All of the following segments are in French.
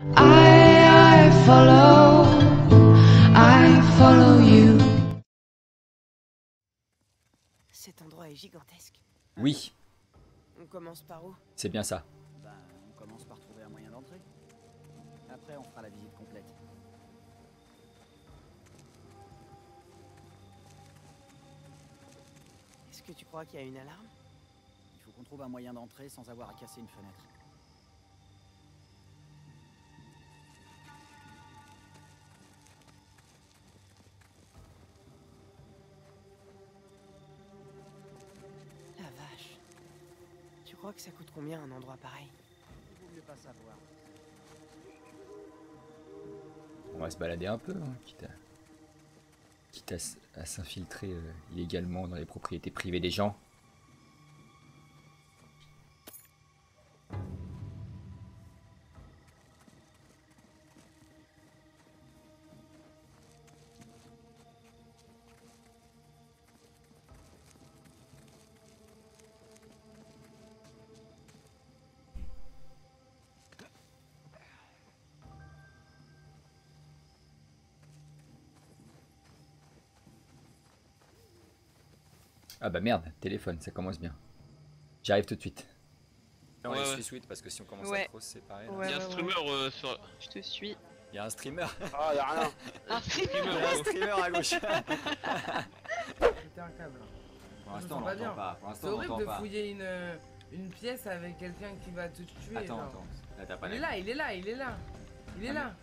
I, I follow, I follow you. Cet endroit est gigantesque. Oui, On commence par où? C'est bien ça. Ben, on commence par trouver un moyen d'entrée. Après, on fera la visite complète. Est-ce que tu crois qu'il y a une alarme? Il faut qu'on trouve un moyen d'entrer sans avoir à casser une fenêtre. Crois que ça coûte combien un endroit pareil Il vaut mieux pas savoir. On va se balader un peu, hein, quitte à, quitte à s'infiltrer euh, illégalement dans les propriétés privées des gens. Ah bah merde, téléphone, ça commence bien. J'arrive tout de suite. Ouais, ouais. suit suite parce que si on commence Ouais. à trop se séparer. Il y a un streamer euh, sur. Je te suis. Il y a un streamer. Ah, y'a rien. Un streamer, Il y a un streamer à gauche. Péter un câble. Pour Je l'instant, on pas l'entend bien. pas. Pour C'est horrible de pas. fouiller une, euh, une pièce avec quelqu'un qui va te tuer. Attends, genre. attends. Là, t'as pas Il est là, il est là, il est là. Il est Ah, là.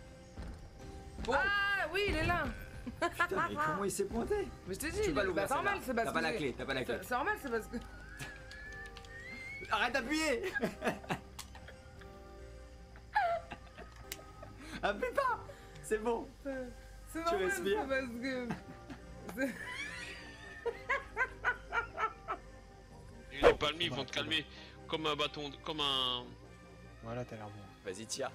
Ah oui, il est là. Putain, mais comment il s'est pointé Mais je te dis, Tu vas l'ouvrir. bah, c'est normal, c'est parce T'as pas la clé, t'as pas la clé. C'est normal, c'est parce que. Arrête d'appuyer Appuie pas C'est bon C'est normal, respires. c'est parce que. Les palmiers vont te calmer. Comme un bâton. Comme un. Voilà, t'as l'air bon. Vas-y, tiens.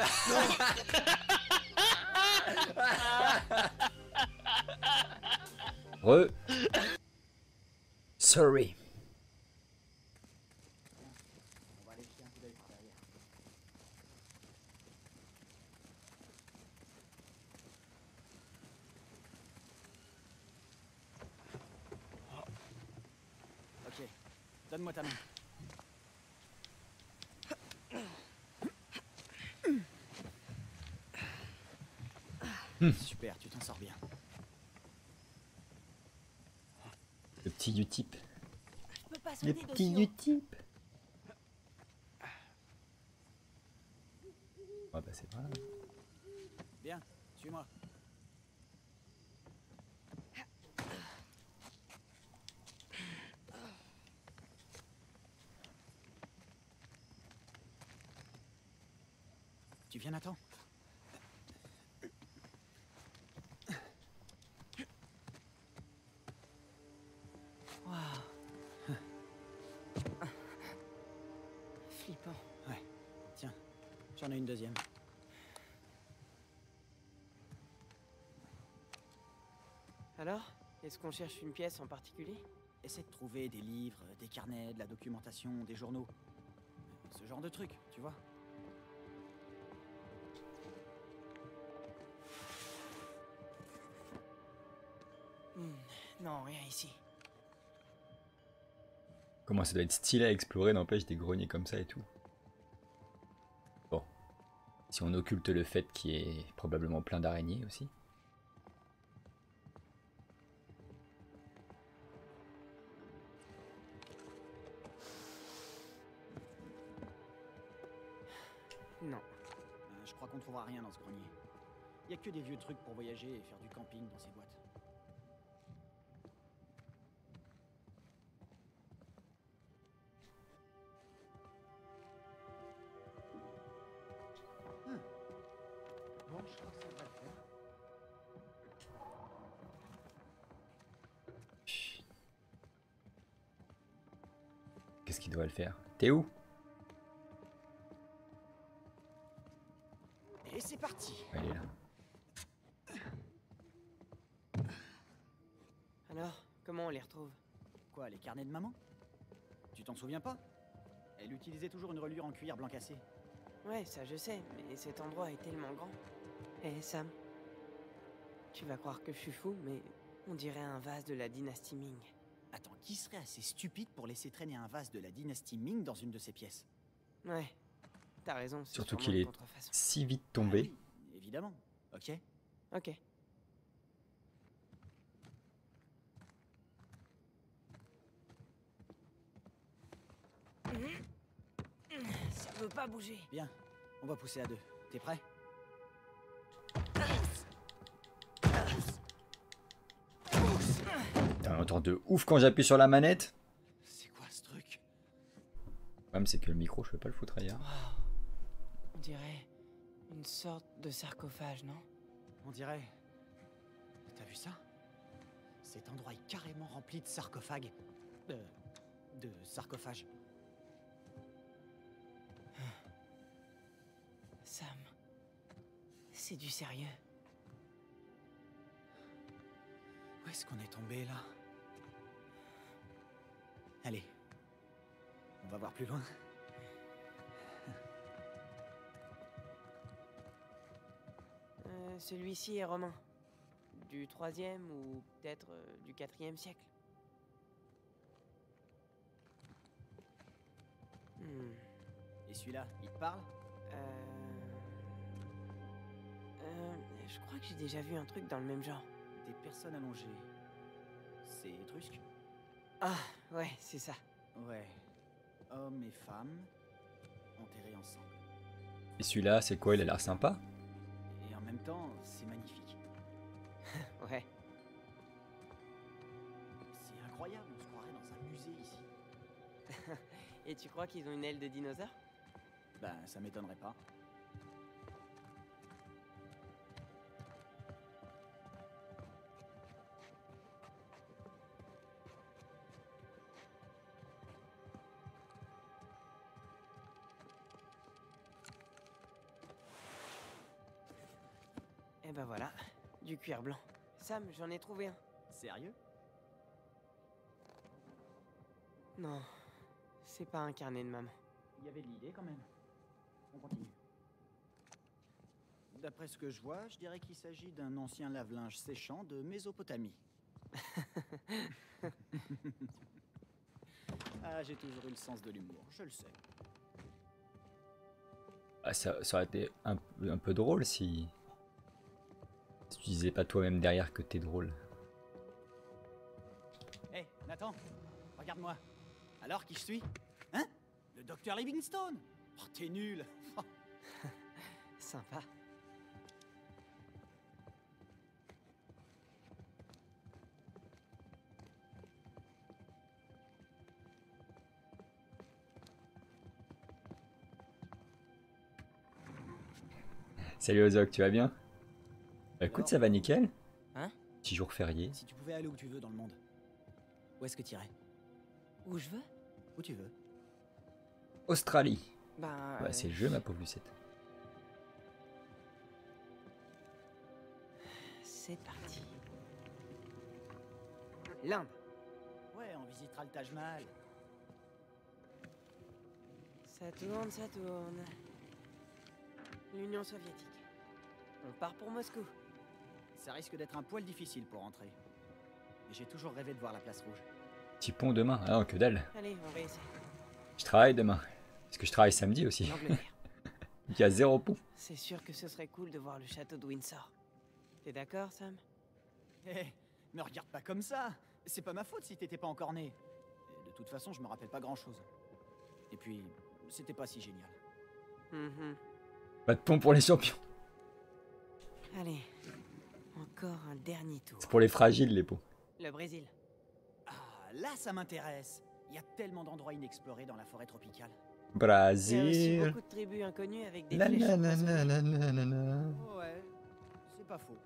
derrière. Ok, donne-moi ta main. Super, tu t'en sors bien. Le petit Utip. Je peux pas Le petit. Utip. On va passer par là. Bien, suis-moi. Tu viens, Nathan? Deuxième. Alors Est-ce qu'on cherche une pièce en particulier? Essaie de trouver des livres, des carnets, de la documentation, des journaux. Ce genre de trucs, tu vois. Hmm, Non, rien ici. Comment ça doit être stylé à explorer, n'empêche des greniers comme ça et tout. On occulte le fait qu'il y ait probablement plein d'araignées aussi. Non. Euh, je crois qu'on trouvera rien dans ce grenier. Y a que des vieux trucs pour voyager et faire du camping dans ces boîtes. Le faire T'es où? Et c'est parti Elle est là. Alors, comment on les retrouve? Quoi, les carnets de maman? Tu t'en souviens pas? Elle utilisait toujours une reliure en cuir blanc cassé. Ouais, ça je sais, mais cet endroit est tellement grand. Eh Sam, tu vas croire que je suis fou, mais on dirait un vase de la dynastie Ming. Qui serait assez stupide pour laisser traîner un vase de la dynastie Ming dans une de ses pièces Ouais, t'as raison. c'est Surtout qu'il est si vite Ah tombé. oui, évidemment. Ok. Ok. Ça veut pas bouger. Bien. On va pousser à deux. T'es prêt? De ouf quand j'appuie sur la manette. C'est quoi ce truc? Le problème, c'est que le micro, je peux pas le foutre ailleurs. On dirait une sorte de sarcophage, non? On dirait. T'as vu ça? Cet endroit est carrément rempli de sarcophages. De. de sarcophages. Sam, c'est du sérieux. Où est-ce qu'on est tombé là? Allez. On va voir plus loin. Euh, Celui-ci est romain. Du 3e ou peut-être euh, du 4e siècle. Hmm. Et celui-là, il te parle? Euh... Euh, je crois que j'ai déjà vu un truc dans le même genre. Des personnes allongées. C'est étrusque? Ah, ouais, c'est ça. Ouais. Hommes et femmes enterrés ensemble. Et celui-là, c'est quoi? Il a l'air sympa. Et en même temps, c'est magnifique. Ouais. C'est incroyable, on se croirait dans un musée ici. Et tu crois qu'ils ont une aile de dinosaure? Ben, ça m'étonnerait pas. Cuir blanc. Sam, j'en ai trouvé un. Sérieux? Non, c'est pas un carnet de maman. Il y avait de l'idée quand même. On continue. D'après ce que je vois, je dirais qu'il s'agit d'un ancien lave-linge séchant de Mésopotamie. ah, j'ai toujours eu le sens de l'humour, je le sais. Ah, ça, ça aurait été un, un peu drôle si... tu disais pas toi-même derrière que t'es drôle. Hé, Nathan, regarde-moi. Alors, qui je suis? Hein? Le docteur Livingstone Oh, t'es nul Sympa. Salut Ozok, tu vas bien? Écoute, ça va nickel. Hein? Petit jour férié. Si tu pouvais aller où tu veux dans le monde, où est-ce que tu irais? Où je veux? Où tu veux Australie. Ben. Bah, euh, c'est le jeu, ma pauvre Lucette. C'est parti. L'Inde. Ouais, on visitera le Taj Mahal. Ça tourne, ça tourne. L'Union soviétique. On part pour Moscou. Ça risque d'être un poil difficile pour entrer. Mais j'ai toujours rêvé de voir la place rouge. Petit pont demain. Ah non, que dalle. Allez, on va essayer. Je travaille demain. Parce que je travaille samedi aussi. Il y a zéro pont. C'est sûr que ce serait cool de voir le château de Windsor. T'es d'accord, Sam? Hé, me regarde pas comme ça C'est pas ma faute si t'étais pas encore né. De toute façon, je me rappelle pas grand-chose. Et puis, c'était pas si génial. Mhm. Pas de pont pour les champions. Allez, encore un dernier tour. C'est pour les fragiles, les ponts. Le Brésil. Ah, là, ça m'intéresse Il y a tellement d'endroits inexplorés dans la forêt tropicale. Il y a aussi Brésil. beaucoup de tribus inconnues avec des La flèches. la la empoisonnées. la la la la. Ouais, c'est pas faux.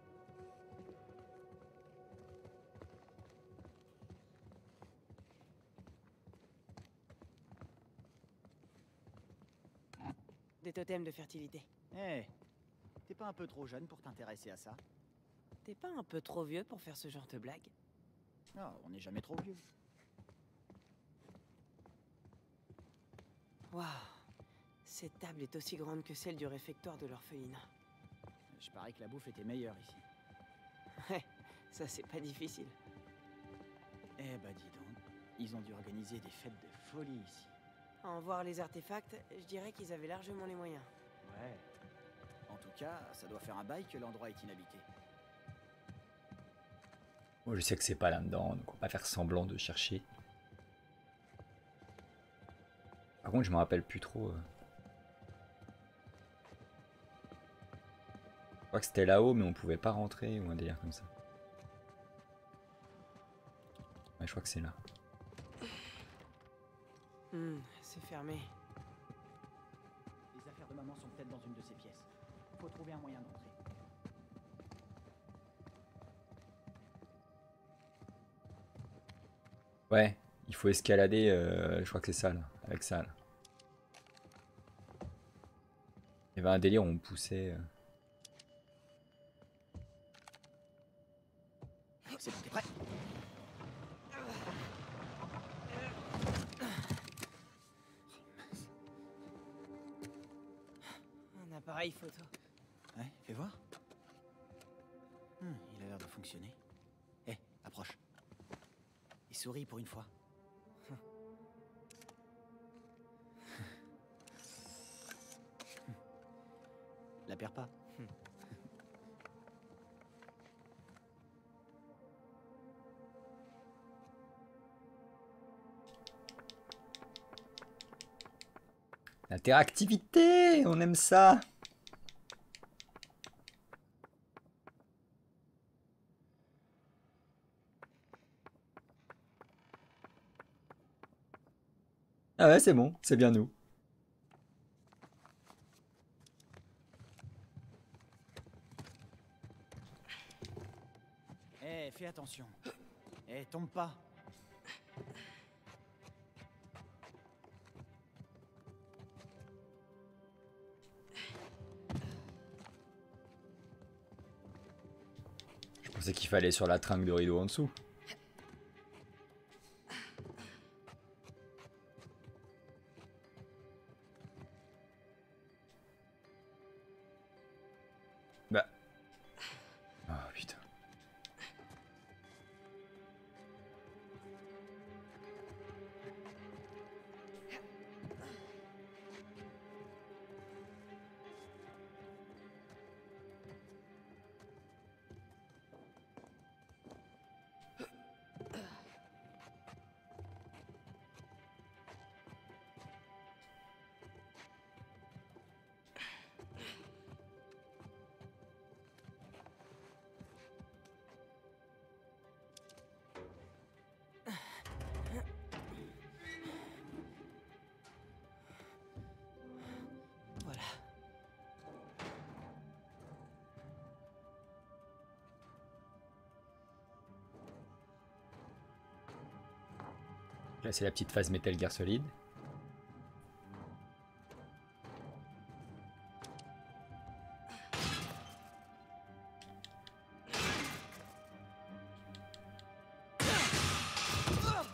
Des totems de fertilité. Hé, t'es pas un peu trop jeune pour t'intéresser à ça? T'es pas un peu trop vieux pour faire ce genre de blague? Non, on n'est jamais trop vieux. Waouh. Cette table est aussi grande que celle du réfectoire de l'orphelinat. Je parie que la bouffe était meilleure ici. Ouais, ça c'est pas difficile. Eh bah dis donc, ils ont dû organiser des fêtes de folie ici. À en voir les artefacts, je dirais qu'ils avaient largement les moyens. Ouais. En tout cas, ça doit faire un bail que l'endroit est inhabité. Moi, je sais que c'est pas là-dedans, donc on va pas faire semblant de chercher. Par contre, je me rappelle plus trop. euh. Je crois que c'était là-haut, mais on pouvait pas rentrer ou un délire comme ça. Ouais, je crois que c'est là. Hmm, c'est fermé. Les affaires de maman sont peut-être dans une de ces pièces. Faut trouver un moyen d'entrer. Ouais, il faut escalader, euh, je crois que c'est ça là, avec ça là. Il y avait un délire où on poussait. euh. C'est bon, t'es prêt? Un appareil photo. Ouais, fais voir. Hmm, il a l'air de fonctionner. Souris pour une fois. La perds pas. L'interactivité, on aime ça. Ah ouais, c'est bon, c'est bien nous. Eh, fais attention. Eh, tombe pas. Je pensais qu'il fallait sur la tringle de rideau en dessous. Là, c'est la petite phase Metal Gear Solid.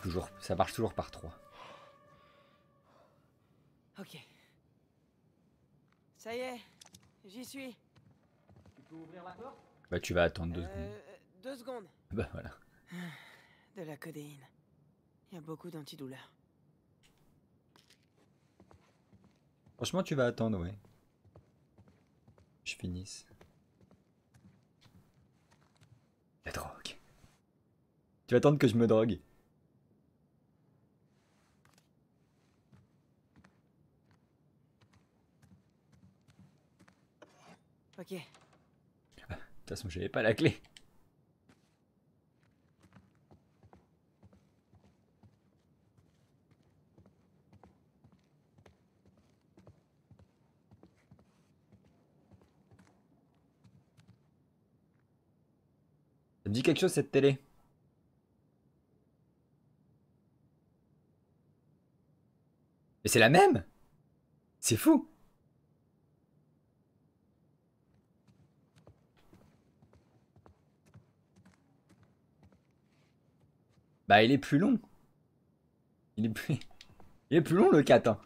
Toujours, ça marche toujours par 3. Ok. Ça y est, j'y suis. Tu peux ouvrir la porte? Bah, tu vas attendre deux secondes. Euh, deux secondes. Bah voilà. De la codéine. Il y a beaucoup d'antidouleurs. Franchement, tu vas attendre, ouais. Je finisse. La drogue. Tu vas attendre que je me drogue. Ok. De toute façon, j'avais pas la clé. quelque chose cette télé. Mais c'est la même C'est fou Bah il est plus long. Il est plus, il est plus long le 4. Hein.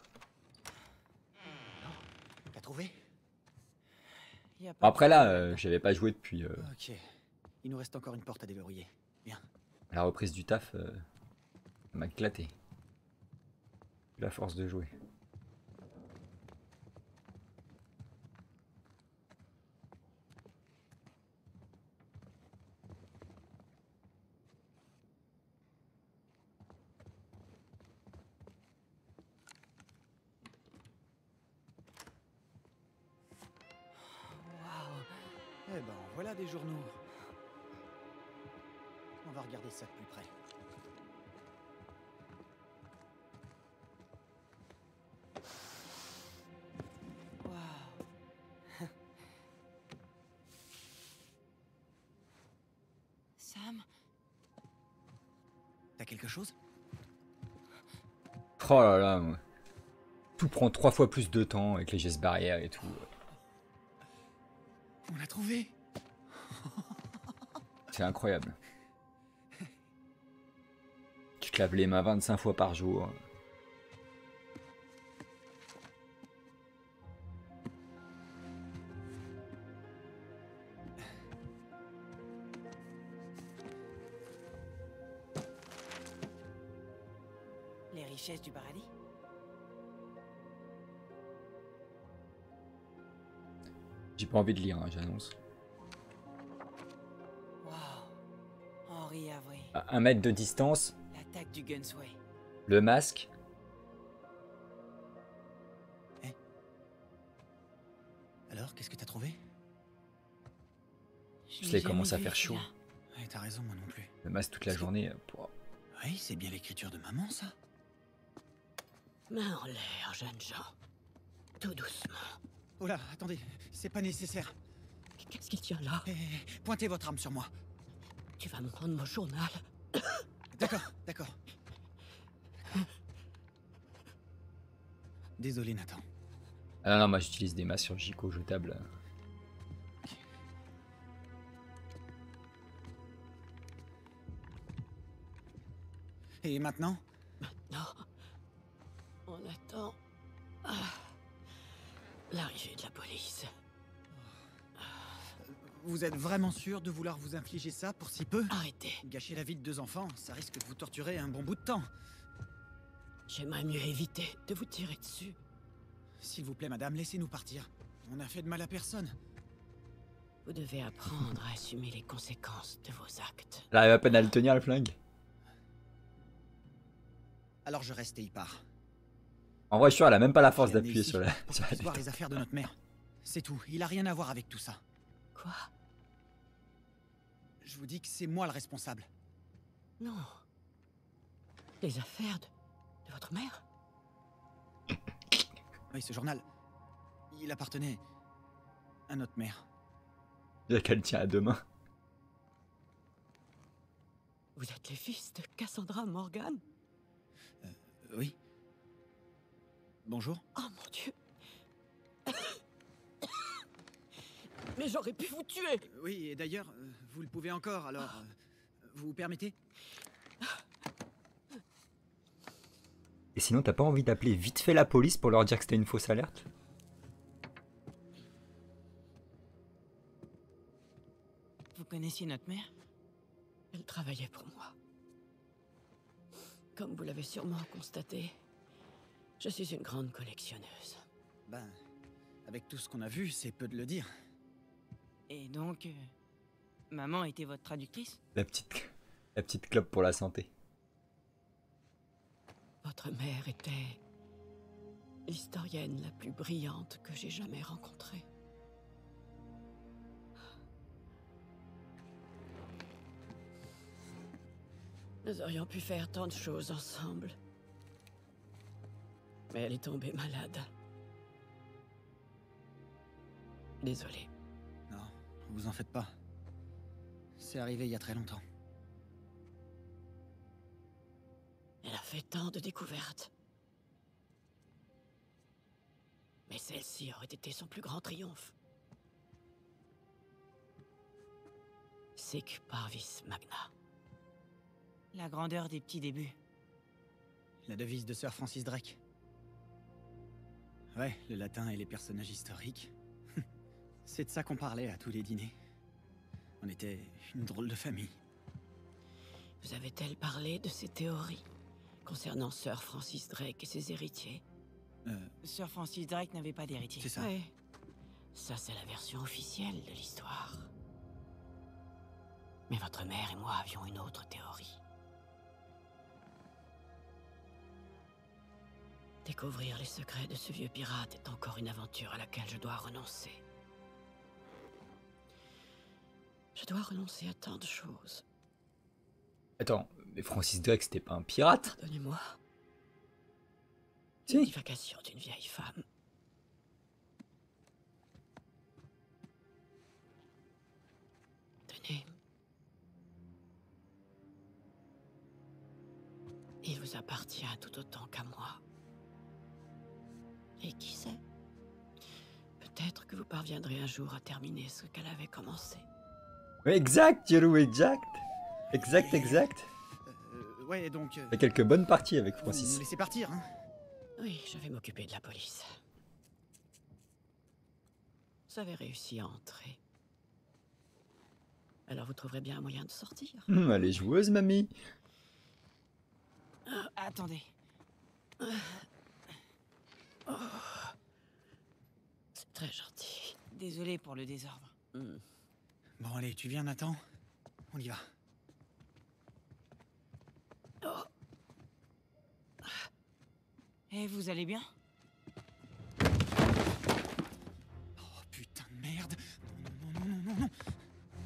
Après là, euh, j'avais pas joué depuis... Euh, il nous reste encore une porte à déverrouiller. la reprise du taf. euh, m'a éclaté. La force de jouer. Eh ben, voilà des journaux. On va regarder ça de plus près. Waouh. Sam T'as quelque chose? Oh là là. Tout prend trois fois plus de temps avec les gestes barrières et tout. On l'a trouvé C'est incroyable. Laves les mains 25 fois par jour. Les richesses du paradis J'ai pas envie de lire, hein, j'annonce. Henri Avery. À un mètre de distance, du Gunsway. le masque. Alors, qu'est-ce que t'as trouvé? Je sais, commence à faire chaud. Ouais, t'as raison, moi non plus. Le masque toute la journée. euh, pour- Oui, c'est bien l'écriture de maman, ça Main en l'air, jeunes gens. Tout doucement. Oh là, attendez, c'est pas nécessaire. Qu'est-ce qu'il tient là? Eh, eh, pointez votre arme sur moi. Tu vas me prendre mon journal. D'accord, d'accord. Désolé, Nathan. Ah non, non, moi j'utilise des masques surgicaux jetables. Et maintenant? Non. On attend. ah, L'arrivée de la police. Vous êtes vraiment sûr de vouloir vous infliger ça pour si peu? Arrêtez. Gâcher la vie de deux enfants, ça risque de vous torturer un bon bout de temps. J'aimerais mieux éviter de vous tirer dessus. S'il vous plaît, madame, laissez-nous partir. On n'a fait de mal à personne. Vous devez apprendre à assumer les conséquences de vos actes. Elle arrive à peine à le tenir, le flingue. Alors je reste et il part. En vrai, je suis sûr, elle a même pas la force d'appuyer sur la. pour sur la- les affaires de notre mère. C'est tout. Il a rien à voir avec tout ça. Quoi? Je vous dis que c'est moi le responsable. Non. Les affaires de votre mère Oui, ce journal, il appartenait à notre mère. Qu'elle tient à deux mains. Vous êtes les fils de Cassandra Morgan Euh, oui. Bonjour. Oh mon dieu Mais j'aurais pu vous tuer Oui, et d'ailleurs, euh, vous le pouvez encore, alors... euh, vous permettez? Et sinon, t'as pas envie d'appeler vite fait la police pour leur dire que c'était une fausse alerte? Vous connaissiez notre mère? Elle travaillait pour moi. Comme vous l'avez sûrement constaté, je suis une grande collectionneuse. Ben, avec tout ce qu'on a vu, c'est peu de le dire. Et donc, euh, maman était votre traductrice? La petite, la petite clope pour la santé. Votre mère était l'historienne la plus brillante que j'ai jamais rencontrée. Nous aurions pu faire tant de choses ensemble. Mais elle est tombée malade. Désolée. Non, vous en faites pas. C'est arrivé il y a très longtemps. Fait tant de découvertes. Mais celle-ci aurait été son plus grand triomphe. Sic parvis magna. La grandeur des petits débuts. La devise de Sir Francis Drake. Ouais, le latin et les personnages historiques. C'est de ça qu'on parlait à tous les dîners. On était une drôle de famille. Vous avez-elle parlé de ces théories? Concernant Sir Francis Drake et ses héritiers Euh, Sir Francis Drake n'avait pas d'héritier. c'est ça. Ouais. Ça, c'est la version officielle de l'histoire. Mais votre mère et moi avions une autre théorie. Découvrir les secrets de ce vieux pirate est encore une aventure à laquelle je dois renoncer. Je dois renoncer à tant de choses. Attends, mais Francis Drake, c'était pas un pirate Pardonnez-moi. Si. La divagation d'une vieille femme. Tenez. Il vous appartient tout autant qu'à moi. Et qui sait? Peut-être que vous parviendrez un jour à terminer ce qu'elle avait commencé. Exact, Jérôme, exact. Exact, exact. Euh, ouais, donc. euh, quelques bonnes parties avec vous Francis. nous laissez partir, hein Oui, je vais m'occuper de la police. Vous avez réussi à entrer. Alors vous trouverez bien un moyen de sortir. Hum, elle est joueuse, mamie. Attendez. C'est très gentil. Désolé pour le désordre. Hmm. Bon, allez, tu viens, Nathan On y va. Eh, vous allez bien? Oh putain de merde. Non, non, non, non, non, non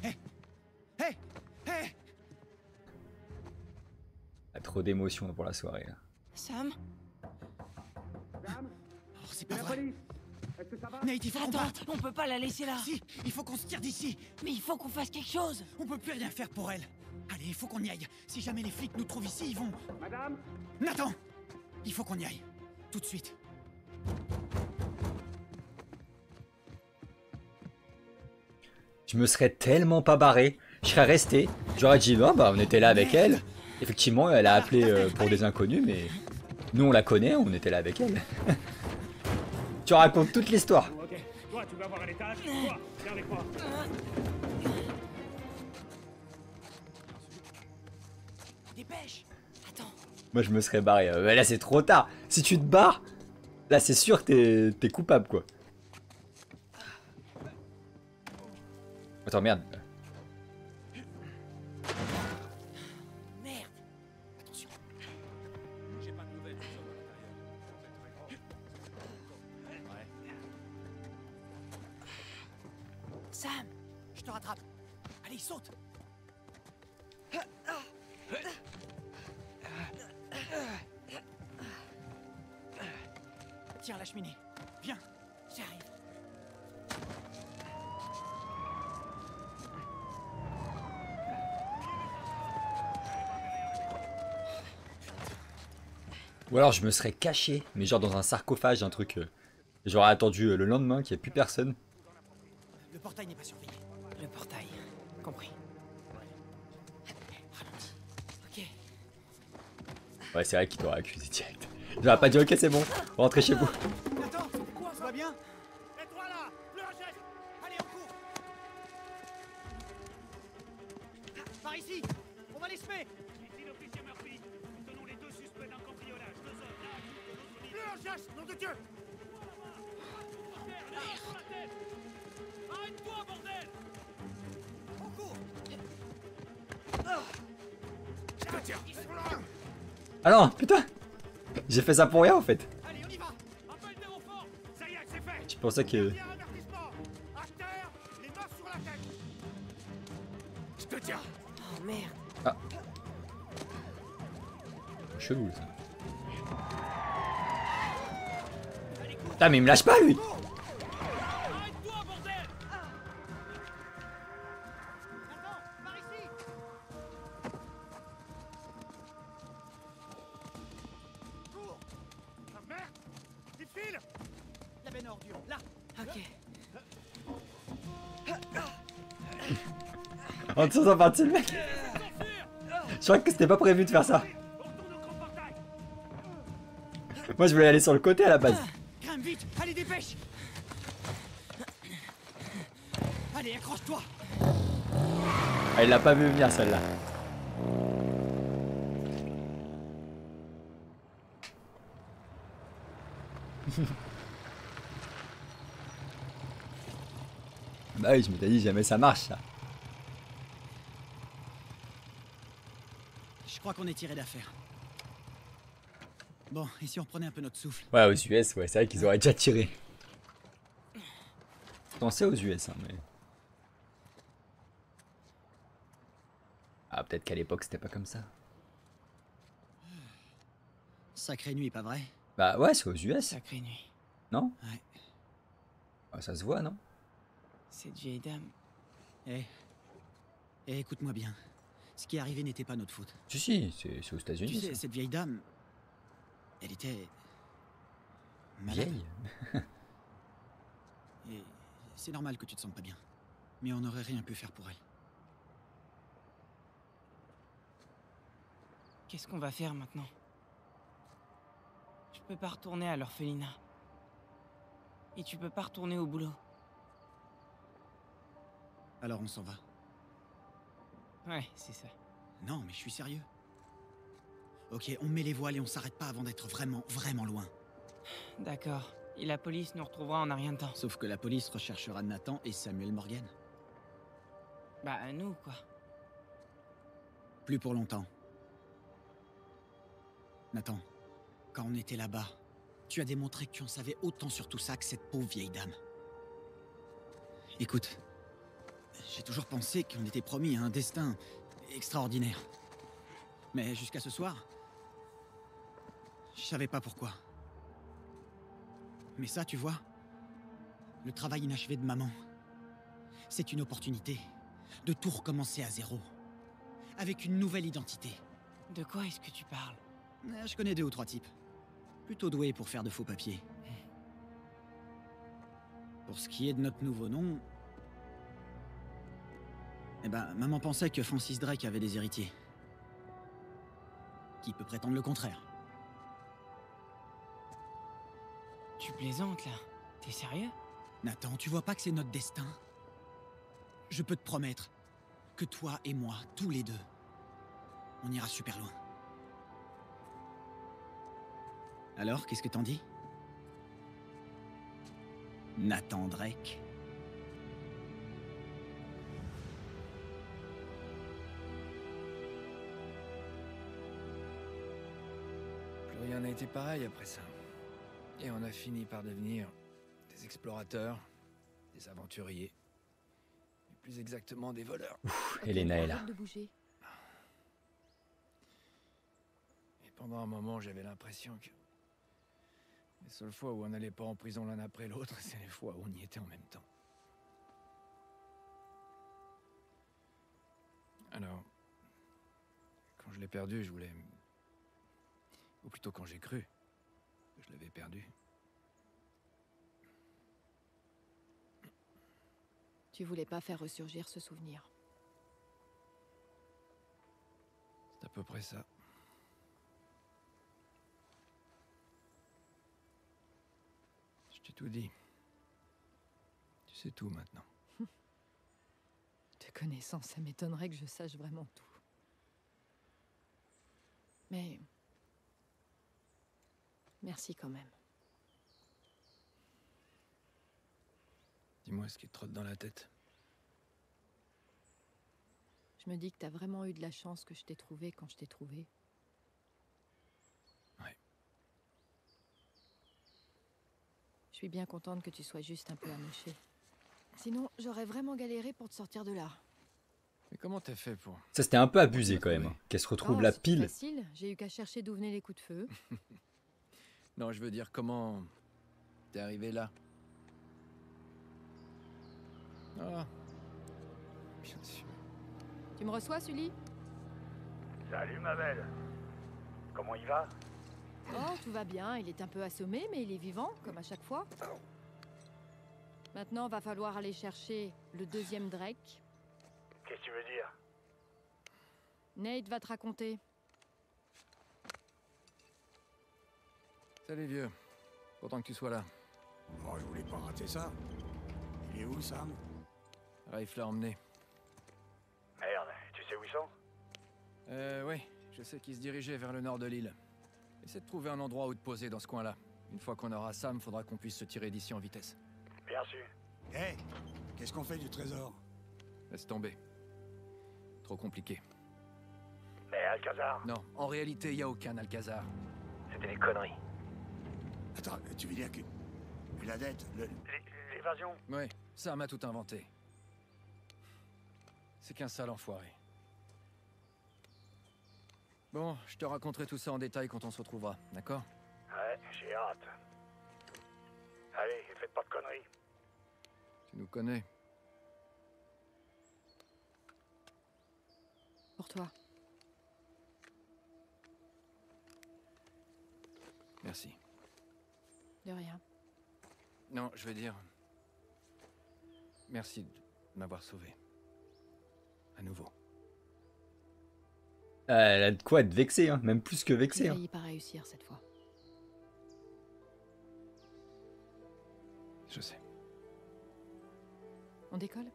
Hé Hé Hé trop d'émotions pour la soirée. là. Sam? Oh, c'est pas vrai. Nate, il faut qu'on Attends, parte. on peut pas la laisser là. Si, il faut qu'on se tire d'ici. Mais il faut qu'on fasse quelque chose. On peut plus rien faire pour elle Allez, il faut qu'on y aille Si jamais les flics nous trouvent ici, ils vont... Madame Nathan Il faut qu'on y aille. Tout de suite. Je me serais tellement pas barré. Je serais resté. J'aurais dit, non, bah, on était là avec elle. Effectivement, elle a appelé euh, pour des inconnus, mais nous, on la connaît, on était là avec elle. tu racontes toute l'histoire. Ok, toi tu vas voir à l'étage, toi, viens avec moi. Moi, je me serais barré. Euh, mais là, c'est trop tard. Si tu te barres, là, c'est sûr que t'es- coupable, quoi. Attends. Merde alors, je me serais caché, mais genre dans un sarcophage, un truc. euh, J'aurais attendu euh, le lendemain qu'il n'y ait plus personne. Le portail n'est pas surveillé. Le portail. Compris. Ralentis. Ok. Ouais, c'est vrai qu'il t'aurait accusé direct. J'aurais pas dit, ok, c'est bon, rentrez chez vous. Fait ça pour rien en fait. Allez, on y va. Appelle des renforts. Ça y est, c'est fait. Je pensais que. Dernier avertissement. À terre, les mains sur la tête. Je te tiens. Oh merde. Chelou ça. Putain, mais il me lâche pas lui Ça partie le mec Je crois que c'était pas prévu de faire ça. Moi je voulais aller sur le côté à la base. Grimpe vite Allez, dépêche Allez, accroche-toi Ah, il l'a pas vu venir celle-là. bah oui, je m'étais dit jamais ça marche ça. Je crois qu'on est tiré d'affaire. Bon, et si on reprenait un peu notre souffle Ouais, aux US, ouais, c'est vrai qu'ils auraient déjà tiré. Pensez aux US, hein, mais. Ah, peut-être qu'à l'époque c'était pas comme ça. Sacrée nuit, pas vrai? Bah ouais, c'est aux US, Sacrée nuit. non? Ouais. Ah, Ça se voit, non? Cette vieille dame. Eh. Eh, écoute-moi bien. Ce qui est arrivé n'était pas notre faute. Si, si, c'est c'est aux États-Unis. Tu sais, ça. cette vieille dame. Elle était. malade. Vieille. Et c'est normal que tu te sentes pas bien. Mais on n'aurait rien pu faire pour elle. Qu'est-ce qu'on va faire maintenant? Je peux pas retourner à l'orphelinat. Et tu peux pas retourner au boulot. Alors on s'en va. Ouais, c'est ça. Non, mais je suis sérieux. Ok, on met les voiles et on s'arrête pas avant d'être vraiment, vraiment loin. D'accord. Et la police nous retrouvera en un rien de temps. Sauf que la police recherchera Nathan et Samuel Morgan. Bah, à nous, quoi. Plus pour longtemps. Nathan, quand on était là-bas, tu as démontré que tu en savais autant sur tout ça que cette pauvre vieille dame. Écoute, j'ai toujours pensé qu'on était promis à un destin extraordinaire. Mais jusqu'à ce soir, je savais pas pourquoi. Mais ça, tu vois, le travail inachevé de maman, c'est une opportunité de tout recommencer à zéro, avec une nouvelle identité. De quoi est-ce que tu parles? Euh, Je connais deux ou trois types. Plutôt doués pour faire de faux papiers. Pour ce qui est de notre nouveau nom... Eh ben, maman pensait que Francis Drake avait des héritiers. Qui peut prétendre le contraire? Tu plaisantes, là. T'es sérieux? Nathan, tu vois pas que c'est notre destin? Je peux te promettre que toi et moi, tous les deux, on ira super loin. Alors, qu'est-ce que t'en dis? Nathan Drake Plus rien n'a été pareil après ça. Et on a fini par devenir des explorateurs, des aventuriers, et plus exactement des voleurs. Elena est là. Arrête de bouger. Et pendant un moment, j'avais l'impression que les seules fois où on n'allait pas en prison l'un après l'autre, c'est les fois où on y était en même temps. Alors, quand je l'ai perdu, je voulais... Ou plutôt quand j'ai cru que je l'avais perdu. Tu voulais pas faire ressurgir ce souvenir. C'est à peu près ça. Je t'ai tout dit. Tu sais tout maintenant. Te connaissant, ça m'étonnerait que je sache vraiment tout. Mais... Merci quand même. Dis-moi ce qui te trotte dans la tête. Je me dis que t'as vraiment eu de la chance que je t'ai trouvé quand je t'ai trouvé. Ouais. Je suis bien contente que tu sois juste un peu amoché. Sinon, j'aurais vraiment galéré pour te sortir de là. Mais comment t'as fait pour... Ça c'était un peu abusé quand même. hein, Qu'elle se retrouve Oh, la pile. facile, j'ai eu qu'à chercher d'où venaient les coups de feu. Non, je veux dire, comment... T'es arrivé là? Ah. Bien sûr. tu me reçois, Sully? Salut ma belle. Comment il va? Oh, tout va bien, il est un peu assommé, mais il est vivant, comme à chaque fois. Maintenant, va falloir aller chercher le deuxième Drake. Qu'est-ce que tu veux dire? Nate va te raconter. Salut vieux. Content que tu sois là. Oh, je voulais pas rater ça. Il est où, Sam? Rafe l'a emmené. Merde, tu sais où ils sont? Euh, oui, je sais qu'ils se dirigeaient vers le nord de l'île. Essaie de trouver un endroit où te poser dans ce coin-là. Une fois qu'on aura Sam, faudra qu'on puisse se tirer d'ici en vitesse. Bien sûr. Hé Qu'est-ce qu'on fait du trésor? Laisse tomber. Trop compliqué. Mais Alcazar? Non, en réalité, y a aucun Alcazar. C'était des conneries. Attends, tu veux dire que... La dette, le... L'évasion Ouais, Sam a tout inventé. C'est qu'un sale enfoiré. Bon, je te raconterai tout ça en détail quand on se retrouvera, d'accord? Ouais, j'ai hâte. Allez, faites pas de conneries. Tu nous connais. Pour toi. Merci. De rien. Non, je veux dire... Merci de m'avoir sauvé. À nouveau. Euh, Elle a de quoi être vexée, hein, même plus que vexée. hein. failli pas réussir cette fois. Je sais. On décolle?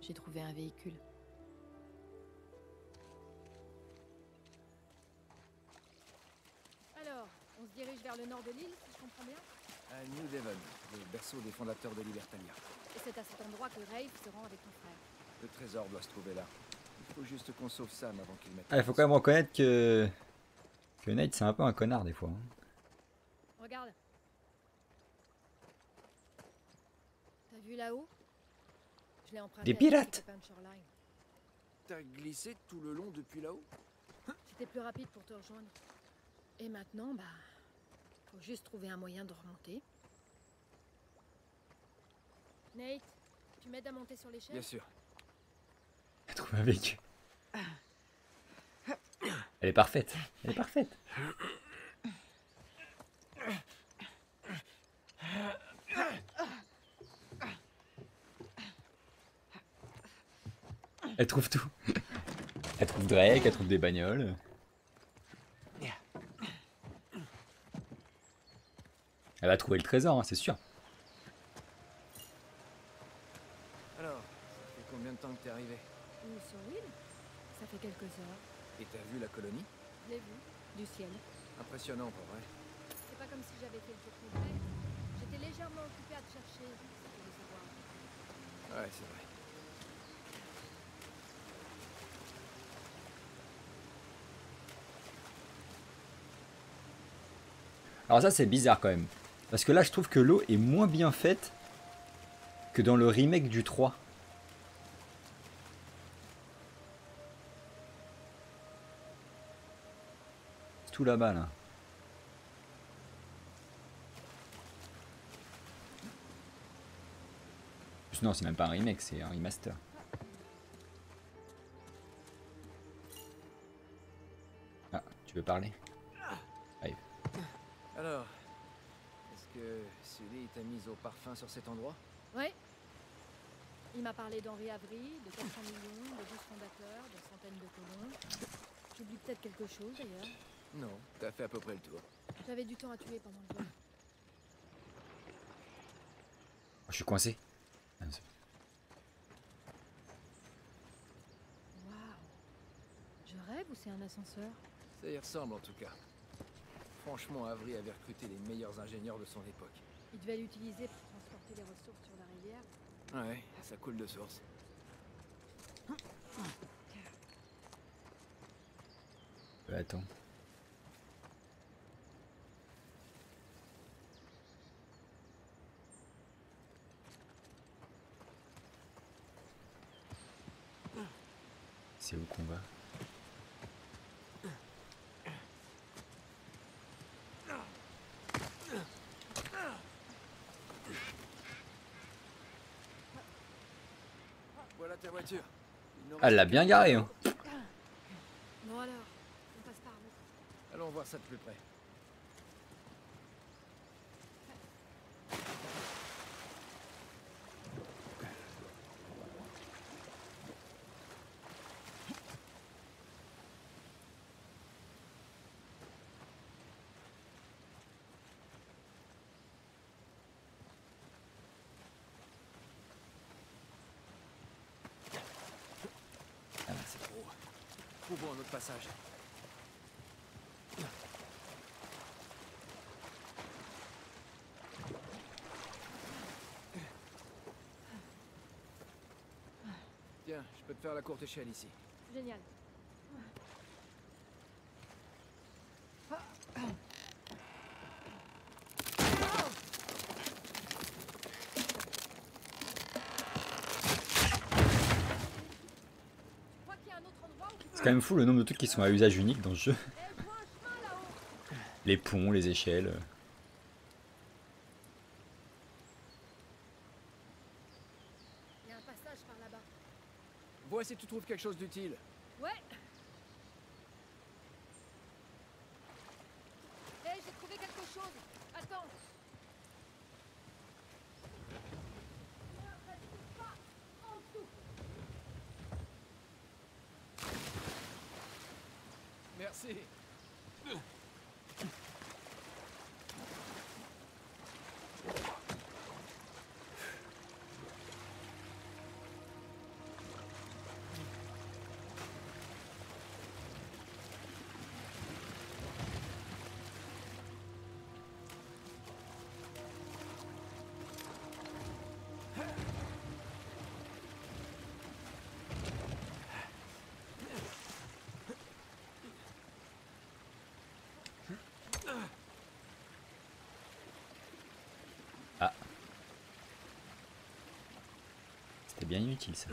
J'ai trouvé un véhicule. On se dirige vers le nord de l'île, si je comprends bien À New Devon, le berceau des fondateurs de Libertalia. Et c'est à cet endroit que Rafe se rend avec ton frère. Le trésor doit se trouver là. Il faut juste qu'on sauve Sam avant qu'il mette. Ah, il faut quand même reconnaître que. Que Nate, c'est un peu un connard des fois. hein. Regarde. T'as vu là-haut? Je l'ai emprunté. Des pirates. T'as glissé tout le long depuis là-haut? C'était plus rapide pour te rejoindre. Et maintenant, bah. Faut juste trouver un moyen de remonter. Nate, tu m'aides à monter sur l'échelle? Bien sûr. Elle trouve un véhicule. Elle est parfaite. Elle est parfaite. Elle trouve tout. Elle trouve Drake, elle trouve des bagnoles. Elle va trouver le trésor, hein, c'est sûr. Alors, ça fait combien de temps que t'es arrivé? Où sur l'île Ça fait quelques heures. Et t'as vu la colonie? Je l'ai vu, du ciel. Impressionnant, pour vrai? C'est pas comme si j'avais fait le tour complet. J'étais légèrement occupée à te chercher, savoir. Ouais, c'est vrai. Alors ça c'est bizarre quand même. Parce que là je trouve que l'eau est moins bien faite que dans le remake du 3. C'est tout là-bas là. Non, c'est même pas un remake, c'est un remaster. Ah, tu veux parler? Sully t'a mis au parfum sur cet endroit Ouais. Il m'a parlé d'Henri Avry, de 400 millions, de 12 fondateurs, de centaines de colons. J'oublie peut-être quelque chose d'ailleurs. Non, t'as fait à peu près le tour. J'avais du temps à tuer pendant le vol. Oh, je suis coincé. Ah, Waouh. Je rêve ou c'est un ascenseur? Ça y ressemble en tout cas. Franchement, Avery avait recruté les meilleurs ingénieurs de son époque. Devait l'utiliser pour transporter les ressources sur la rivière. Ouais, ça coule de source. Euh, attends. C'est où qu'on va? Voilà ta voiture. Elle l'a bien que- garé. Hein. Bon alors, on passe par où Allons voir ça de plus près. Passage. Tiens, je peux te faire la courte échelle ici. Génial. Je crois qu'il y a un autre endroit où tu C'est quand même fou le nombre de trucs qui sont à usage unique dans ce jeu. Les ponts, les échelles. Il y a un passage par là-bas. Vois si tu trouves quelque chose d'utile. Ouais. C'était bien inutile ça.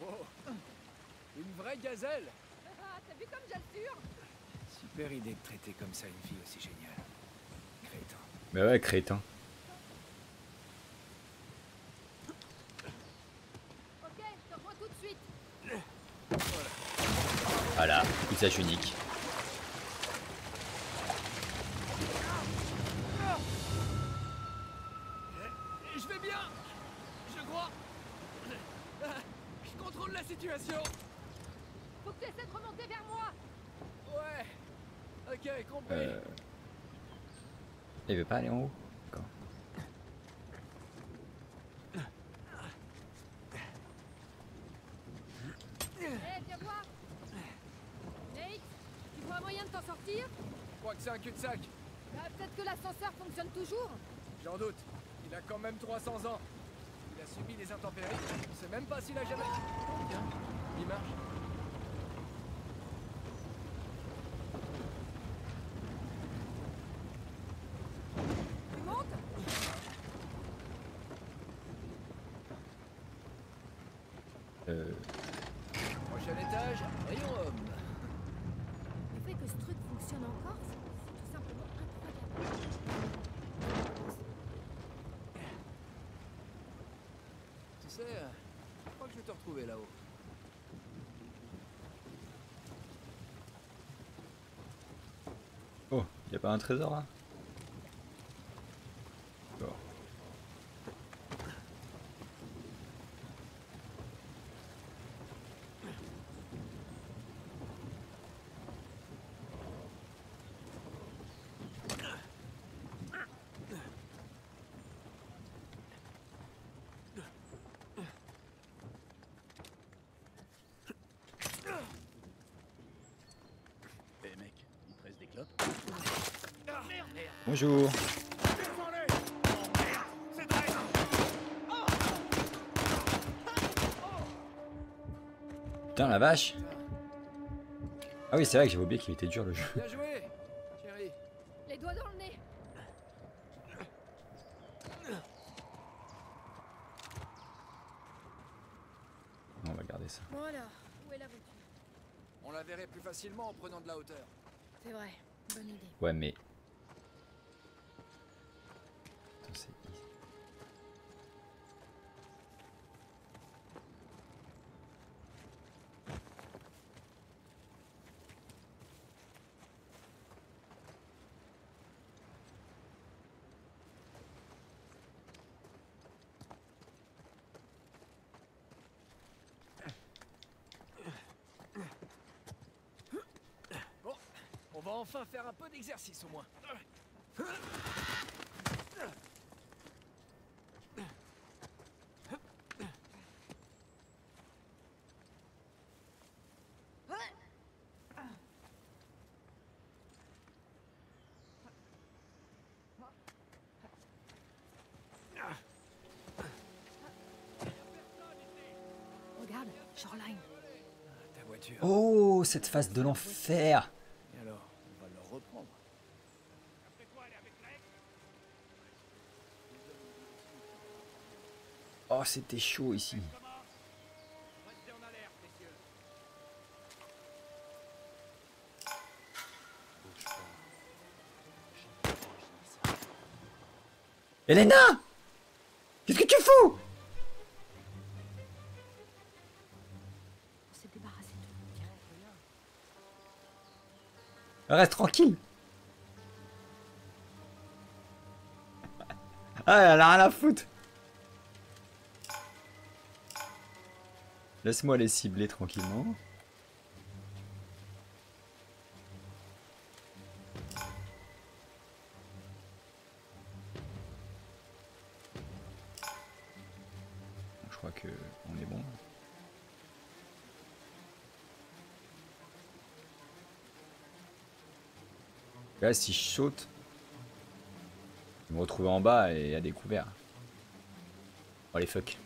Wow. Une vraie gazelle Ah, t'as vu comme j'assure Super idée de traiter comme ça une fille aussi géniale. Crétin. Bah ouais, crétin. Ok, je te revois tout de suite. Unique. Je vais bien Je crois Je contrôle la situation Faut que tu essaies de remonter vers moi. Ouais Ok, compris. Euh... Il veut pas aller en haut D'accord. Hé, viens voir. Nate, tu vois un moyen de t'en sortir Je crois que c'est un cul-de-sac. Bah, Peut-être que l'ascenseur fonctionne toujours. J'en doute. Il a quand même 300 ans. Il a subi des intempéries. Je sais même pas s'il a jamais... Tiens, il marche. Tu montes Euh... Prochain étage, rayon homme. Le fait que ce truc fonctionne encore, c'est c'est tout simplement incroyable. Tu je crois que je vais te retrouver là-haut. Oh, y a pas un trésor là Bon. Eh mec, il presse des clopes Bonjour. Putain la vache Ah oui c'est vrai que j'avais oublié qu'il était dur le jeu. Bien joué, chérie. Les doigts dans le nez. On va garder ça. Bon alors, où est la voiture? On la verrait plus facilement en prenant de la hauteur. C'est vrai, bonne idée. Ouais mais... enfin faire un peu d'exercice au moins. Regarde, Shoreline. Ta voiture. Oh, cette phase de l'enfer Et alors, on va le reprendre. Oh, c'était chaud ici. Elena Qu'est-ce que tu fous? On s'est débarrassé de tout, on dirait. Reste tranquille Ah, elle a rien à foutre Laisse-moi les cibler tranquillement. Je crois que on est bon. Là, si je saute, je me retrouver en bas et à découvert. Oh les fuck.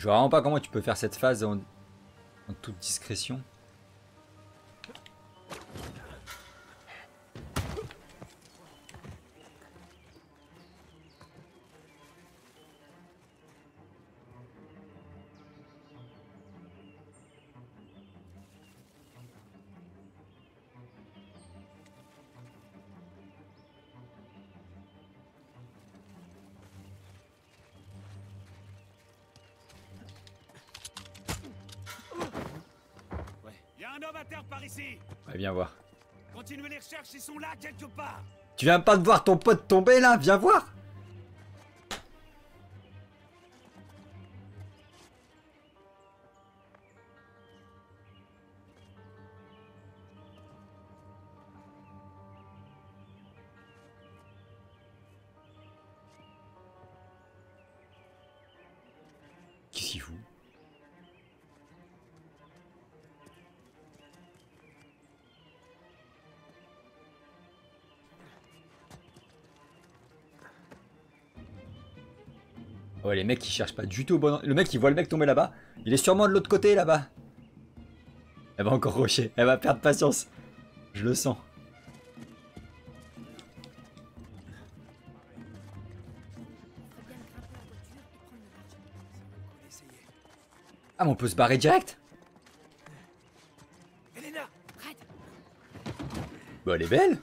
Je vois vraiment pas comment tu peux faire cette phase en, en toute discrétion. Viens voir. Continuez les recherches, ils sont là quelque part. Tu viens pas de voir ton pote tomber là? Viens voir Ouais, les mecs ils cherchent pas du tout au bon. Le mec il voit le mec tomber là-bas. Il est sûrement de l'autre côté là-bas. Elle va encore rocher. Elle va perdre patience. Je le sens. Ah, mais on peut se barrer direct Bah, elle est belle.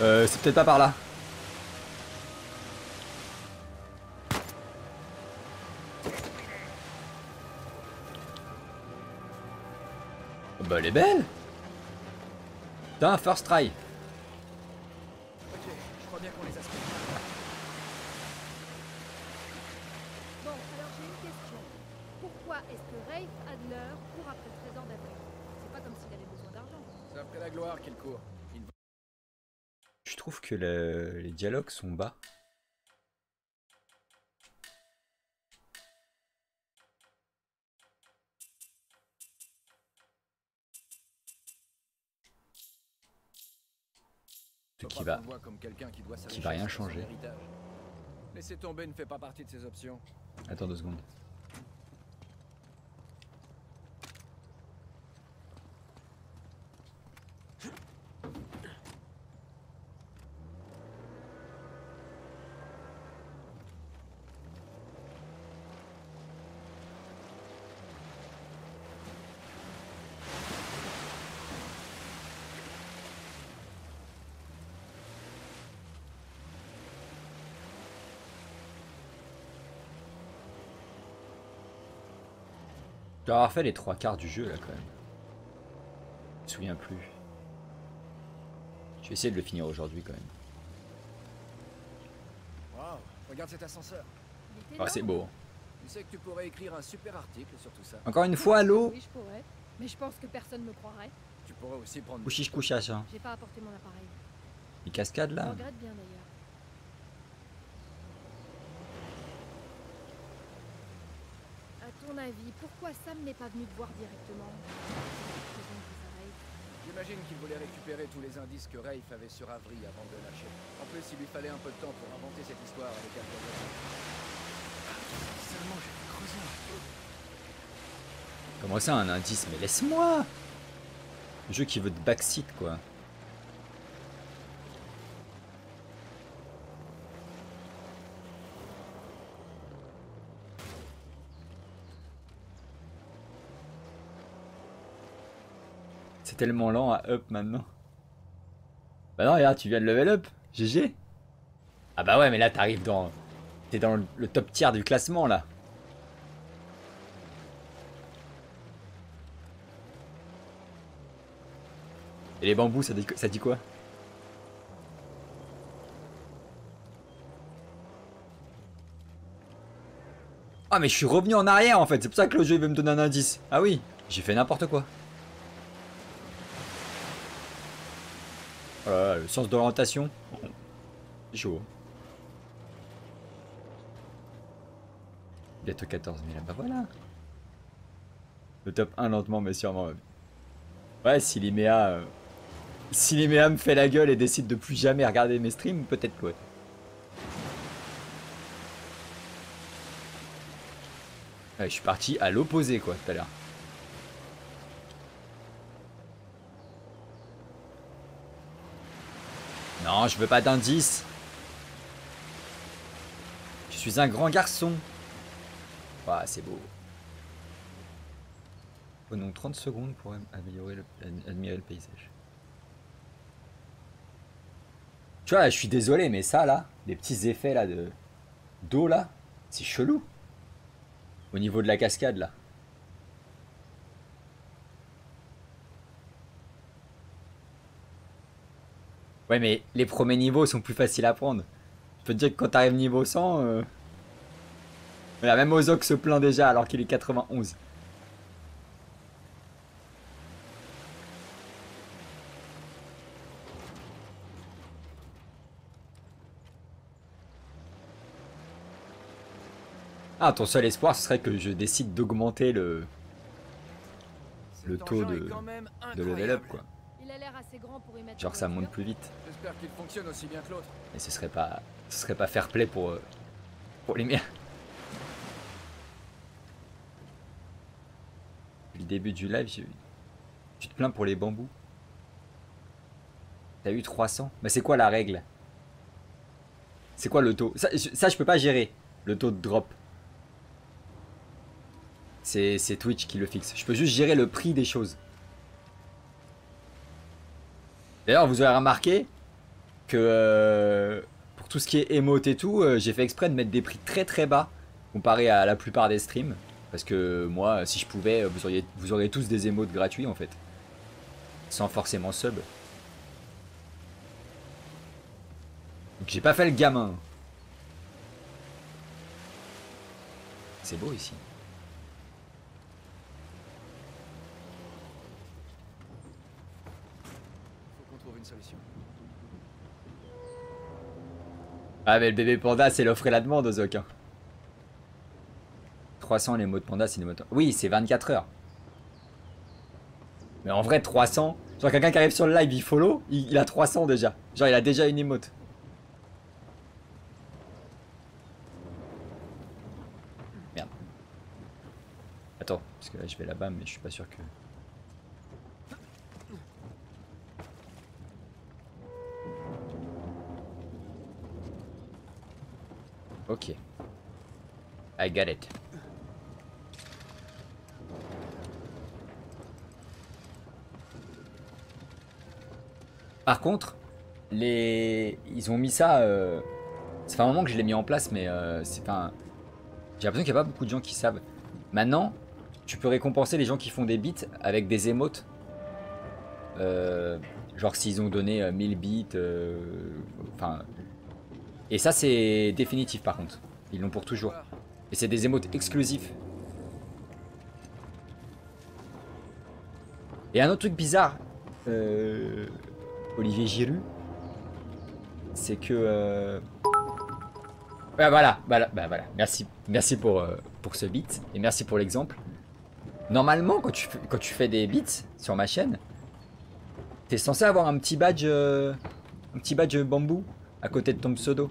Euh, c'est peut-être pas par là. Bah, elle est belle. Putain, first try. Ok, je crois bien qu'on les a scannés. Bon, alors j'ai une question. Pourquoi est-ce que Rafe Adler court après le trésor d'Avril C'est pas comme s'il avait besoin d'argent. C'est après la gloire qu'il court. Il ne Je trouve que le- les dialogues sont bas. Ce qui va, qui va rien changer. Laisser tomber ne fait pas partie de ses options. Attends deux secondes. Dois avoir fait les trois quarts du jeu là quand même. Je me souviens plus. Je vais essayer de le finir aujourd'hui quand même. Waouh, regarde cet ascenseur. Ah, c'est beau. Tu sais que tu pourrais écrire un super article sur tout ça. Encore une fois, l'eau. Oui, je pourrais. Mais je pense que personne me croirait. Tu pourrais aussi prendre. Couchiche couchage. Hein. J'ai pas apporté mon appareil. Les cascades Je là. regrette bien d'ailleurs. À pourquoi Sam n'est pas venu te voir directement. J'imagine qu'il voulait récupérer tous les indices que Rafe avait sur Avery avant de le lâcher. En plus, il lui fallait un peu de temps pour inventer cette histoire avec Alcazar. Seulement, j'ai creusé un peu. Comment ça un indice? Mais laisse-moi Le jeu qui veut de backseat quoi. Tellement lent à up maintenant. Bah non, regarde, tu viens de level up. GG. Ah bah ouais, mais là t'arrives dans... T'es dans le top tiers du classement là. Et les bambous, ça dit, quoi Ah mais je suis revenu en arrière en fait, c'est pour ça que le jeu veut me donner un indice. Ah oui, j'ai fait n'importe quoi. Oh là là, le sens d'orientation. C'est chaud. Bientôt 14 000, bah voilà. Le top 1 lentement mais sûrement. Ouais, si l'IMEA... euh, Si l'IMEA me fait la gueule et décide de plus jamais regarder mes streams, peut-être que. Ouais, je suis parti à l'opposé quoi tout à l'heure. Non, je veux pas d'indice. Je suis un grand garçon. Ouah, c'est beau. Prenons 30 secondes pour am- améliorer le paysage. Tu vois, je suis désolé, mais ça là, les petits effets là de d'eau là, c'est chelou. Au niveau de la cascade là. Ouais, mais les premiers niveaux sont plus faciles à prendre. Je peux te dire que quand t'arrives niveau 100, euh... voilà, même Ozok se plaint déjà alors qu'il est 91. Ah, ton seul espoir, ce serait que je décide d'augmenter le le taux de, de level up, quoi. Il a l'air assez grand pour y mettre Genre ça monte plus vite. J'espère qu'il fonctionne aussi bien que l'autre. Et ce serait pas, ce serait pas fair play pour, euh, pour les miens. Depuis le début du live, j'ai- tu te plains pour les bambous. T'as eu 300 Mais c'est quoi la règle? C'est quoi le taux? Ça, je- ça, je peux pas gérer, le taux de drop. C'est c'est Twitch qui le fixe. Je peux juste gérer le prix des choses. D'ailleurs, vous aurez remarqué que euh, pour tout ce qui est emote et tout, euh, j'ai fait exprès de mettre des prix très très bas comparé à la plupart des streams. Parce que moi, si je pouvais, vous auriez, vous auriez tous des emotes gratuits en fait. Sans forcément sub. Donc j'ai pas fait le gamin. C'est beau ici. Faut qu'on trouve une solution. Ah mais le bébé panda c'est l'offre et la demande aux hein. 300 les mots de panda c'est les mots. Oui c'est 24 heures. Mais en vrai 300, genre quelqu'un qui arrive sur le live il follow, il, il a 300 déjà. Genre il a déjà une emote. Merde. Attends, parce que là je vais là-bas mais je suis pas sûr que... Ok. I got it. Par contre, les... ils ont mis ça... Euh... Ça un moment que je l'ai mis en place, mais euh, c'est pas... J'ai l'impression qu'il n'y a pas beaucoup de gens qui savent. Maintenant, tu peux récompenser les gens qui font des bits avec des émotes. Euh, genre s'ils ont donné euh, 1000 bits. euh, Enfin. Et ça, c'est définitif par contre. Ils l'ont pour toujours. Et c'est des émotes exclusifs. Et un autre truc bizarre, euh, Olivier Giroud, c'est que. euh, Ouais, voilà, voilà, bah voilà. Merci, merci pour, euh, pour ce beat et merci pour l'exemple. Normalement, quand tu, quand tu fais des beats sur ma chaîne, t'es censé avoir un petit badge, euh, un petit badge bambou à côté de ton pseudo.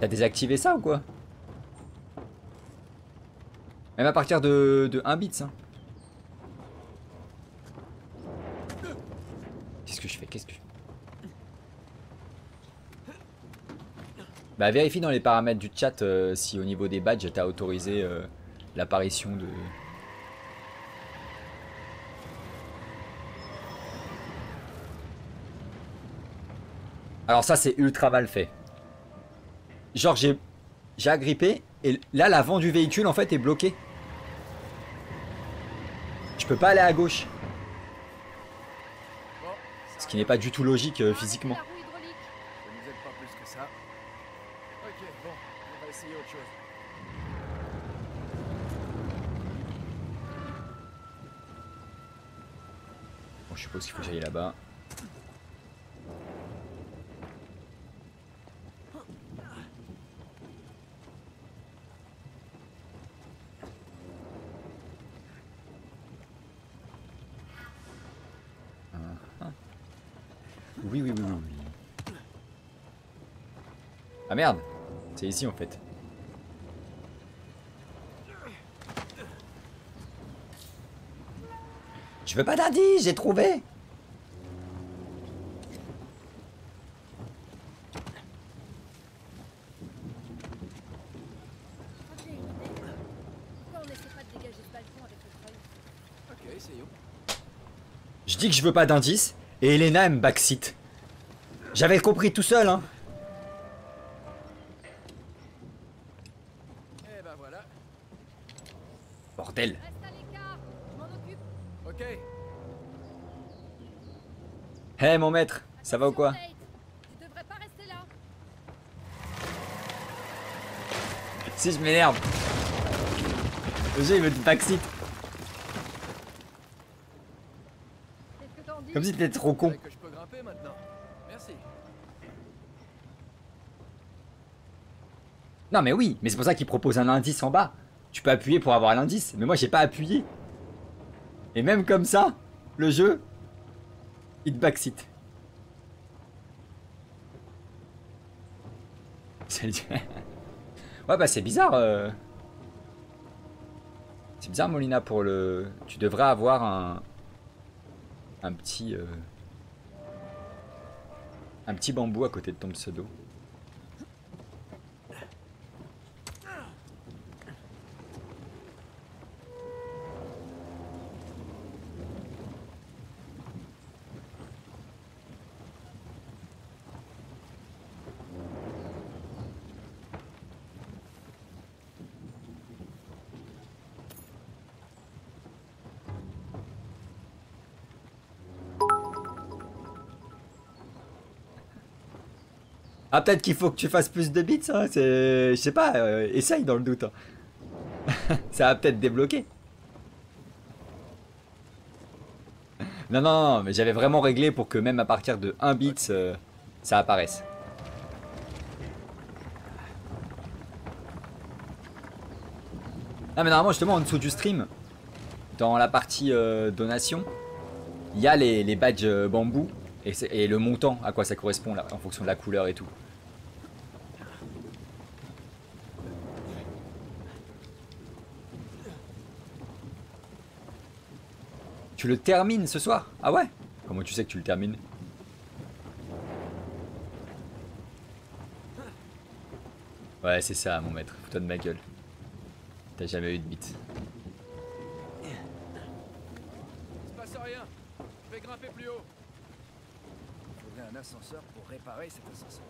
T'as désactivé ça ou quoi? Même à partir de, de 1 bits. Hein. Qu'est-ce que je fais? Qu'est-ce que je Bah vérifie dans les paramètres du chat euh, si au niveau des badges t'as autorisé euh, l'apparition de... Alors ça c'est ultra mal fait. Genre j'ai j'ai agrippé et là l'avant du véhicule en fait est bloqué. Je peux pas aller à gauche. Ce qui n'est pas du tout logique euh, physiquement. Ça nous aide pas plus que ça. Ok, bon, on va essayer autre chose. Bon, je suppose qu'il faut que j'aille là-bas. Oui, oui, oui, oui, oui. Ah merde C'est ici en fait. Je veux pas d'indice, j'ai trouvé Pourquoi on n'essaie pas de dégager ce balcon avec le treuil Ok, essayons. Je dis que je veux pas d'indice, et Elena me backseat. J'avais compris tout seul, hein Eh ben voilà. Bordel. Ok. Hé mon maître, ça va ou quoi? Nate, tu devrais pas rester là. Si je m'énerve Le jeu il veut te backseat Comme si t'étais trop con. Que je peux grimper maintenant. Merci. Non mais oui, mais c'est pour ça qu'il propose un indice en bas. Tu peux appuyer pour avoir l'indice, mais moi j'ai pas appuyé. Et même comme ça, le jeu, il backseat. Ouais bah c'est bizarre. euh. C'est bizarre Molina pour le... Tu devrais avoir un... Un petit... euh, Un petit bambou à côté de ton pseudo. Ah peut-être qu'il faut que tu fasses plus de bits, hein. Je sais pas, euh, essaye dans le doute. hein. ça va peut-être débloquer. Non, non, non, mais j'avais vraiment réglé pour que même à partir de 1 bit, euh, ça apparaisse. Ah mais normalement justement en dessous du stream, dans la partie euh, donation, il y a les, les badges bambou et, le montant à quoi ça correspond là, en fonction de la couleur et tout. Tu le termines ce soir? Ah ouais? Comment tu sais que tu le termines? Ouais c'est ça mon maître, fous-toi de ma gueule. T'as jamais eu de bite. un ascenseur pour réparer cet ascenseur.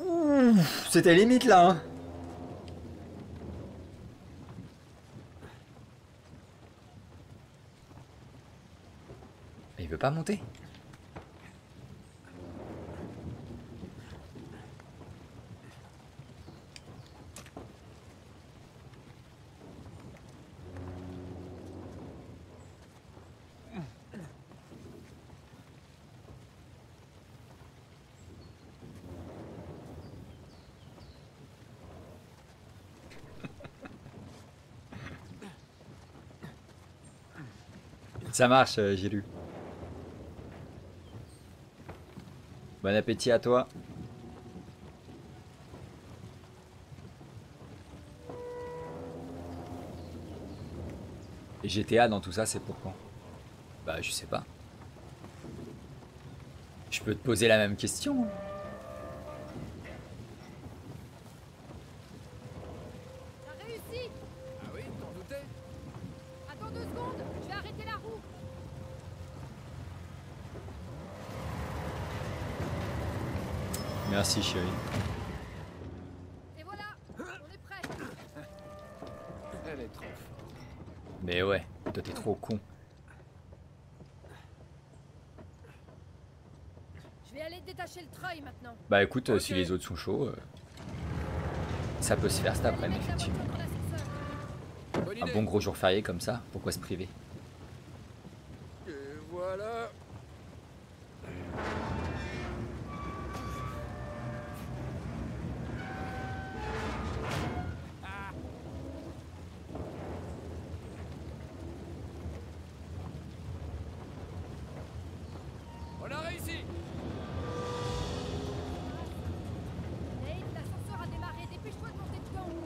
Ouh, c'était limite là. Hein. Mais il veut pas monter. Ça marche, euh, j'ai lu. Bon appétit à toi. Et GTA dans tout ça, c'est pourquoi Bah, je sais pas. Je peux te poser la même question. T'as réussi Ah oui, t'en doutais Attends deux secondes, je vais arrêter la roue. Merci chérie. Et voilà, on est prêt. Elle est trop forte. Mais ouais, toi t'es trop con. Je vais aller détacher le treuil maintenant. Bah écoute, euh, si les autres sont chauds, euh, ça peut se faire cet après-midi, effectivement. Un bon gros jour férié comme ça, pourquoi se priver?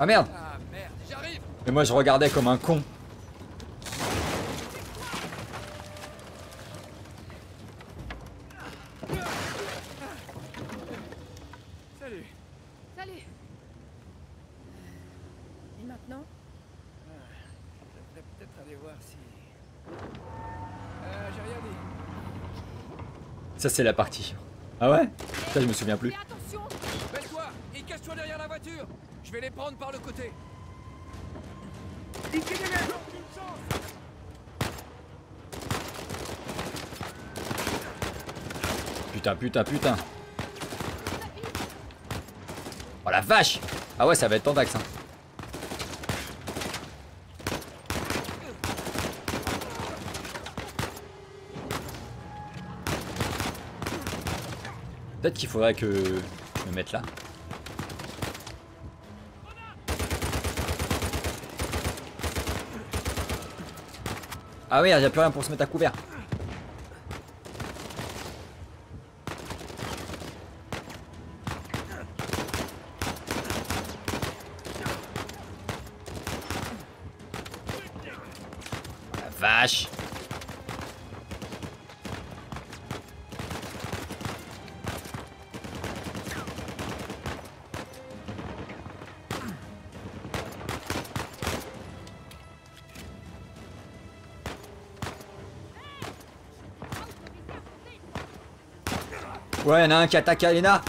Ah merde Ah merde, j'arrive Et moi je regardais comme un con. Salut Salut. Et maintenant? Je devrais peut-être aller voir si... Euh, j'ai rien dit. Ça c'est la partie. Ah ouais? Ça je me souviens plus. Fais attention Baisse-toi et cache-toi derrière la voiture Par le côté. Putain, putain, putain. Oh la vache Ah ouais, ça va être tendax. Hein. Peut-être qu'il faudrait que je me mette là. Ah oui, il n'y a plus rien pour se mettre à couvert. Ouais, y'en a un qui attaque Alena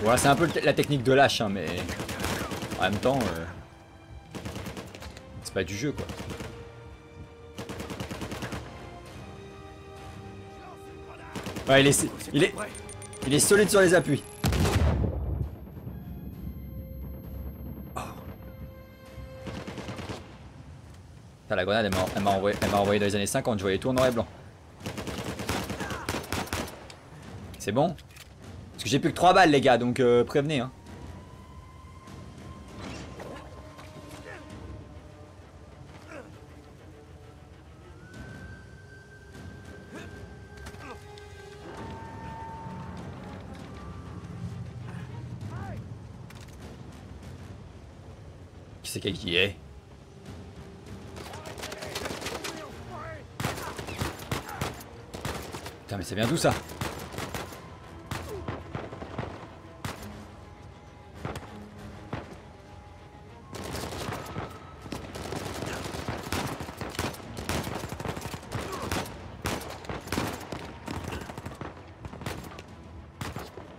Voilà, c'est un peu la technique de lâche, hein, mais en même temps, euh, c'est pas du jeu quoi. Ouais, il est, il est, solide sur les appuis. Oh. La grenade, elle m'a- envoyé, envoyé dans les années 50, je voyais tout en noir et blanc. C'est bon? Parce que j'ai plus que 3 balles, les gars, donc euh, prévenez. Hein. quelqu'un qui est. Putain, mais ça vient d'où ça?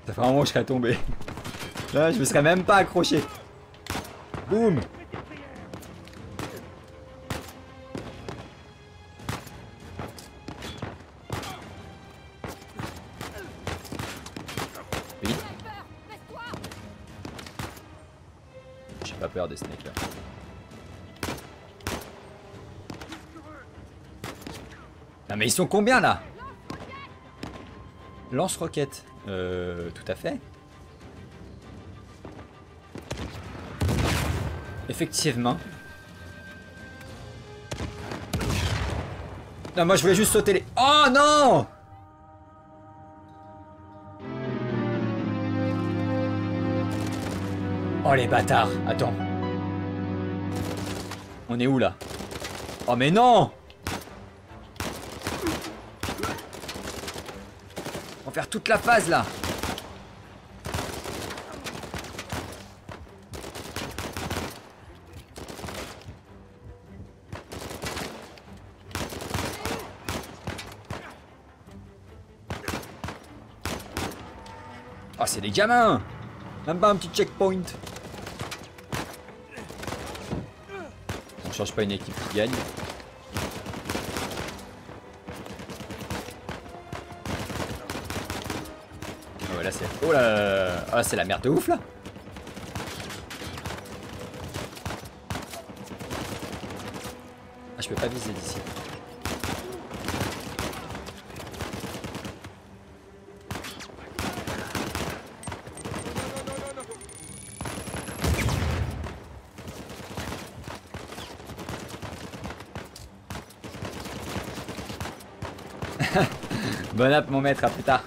Ça fait un moment que je serais tombé. Là, je me serais même pas accroché. Boum ils sont combien là? Lance-roquette. Euh, tout à fait. Effectivement. Non, moi je voulais juste sauter les... Oh non Oh les bâtards Attends. On est où là? Oh mais non On va faire toute la phase là. Oh c'est des gamins. Même pas un petit checkpoint. On change pas une équipe qui gagne. Oh là. Ah c'est la merde de ouf là Ah je peux pas viser d'ici. Bon app mon maître, à plus tard.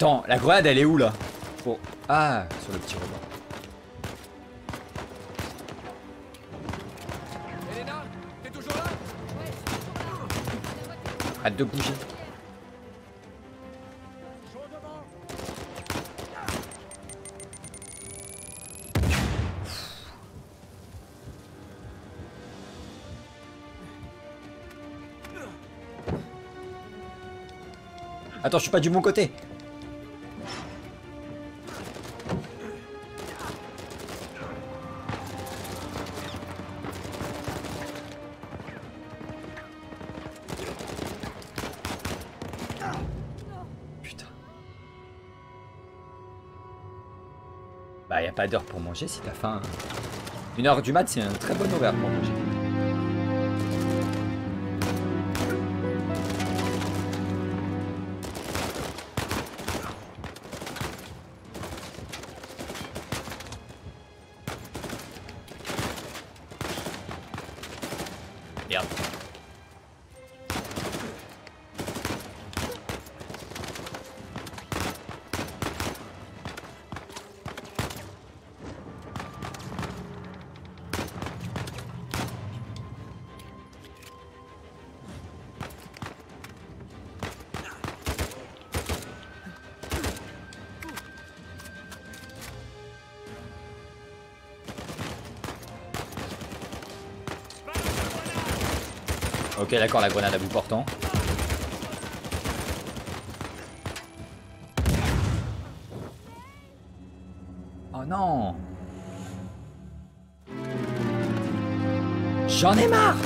Attends, la grenade elle est où là. Ah, sur le petit rebord. Elena, t'es toujours là? Arrête de bouger. Attends, je suis pas du bon côté. Manger si t'as faim. Une heure du mat, c'est un très bon horaire pour manger. D'accord, la grenade à bout portant. Oh non J'en ai marre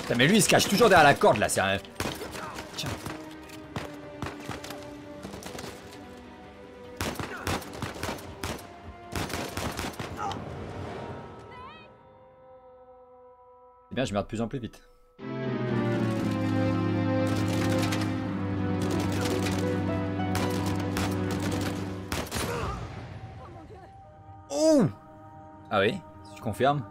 Putain, mais lui il se cache toujours derrière la corde là, c'est un... je meurs de plus en plus vite. Oh Ah oui Tu confirmes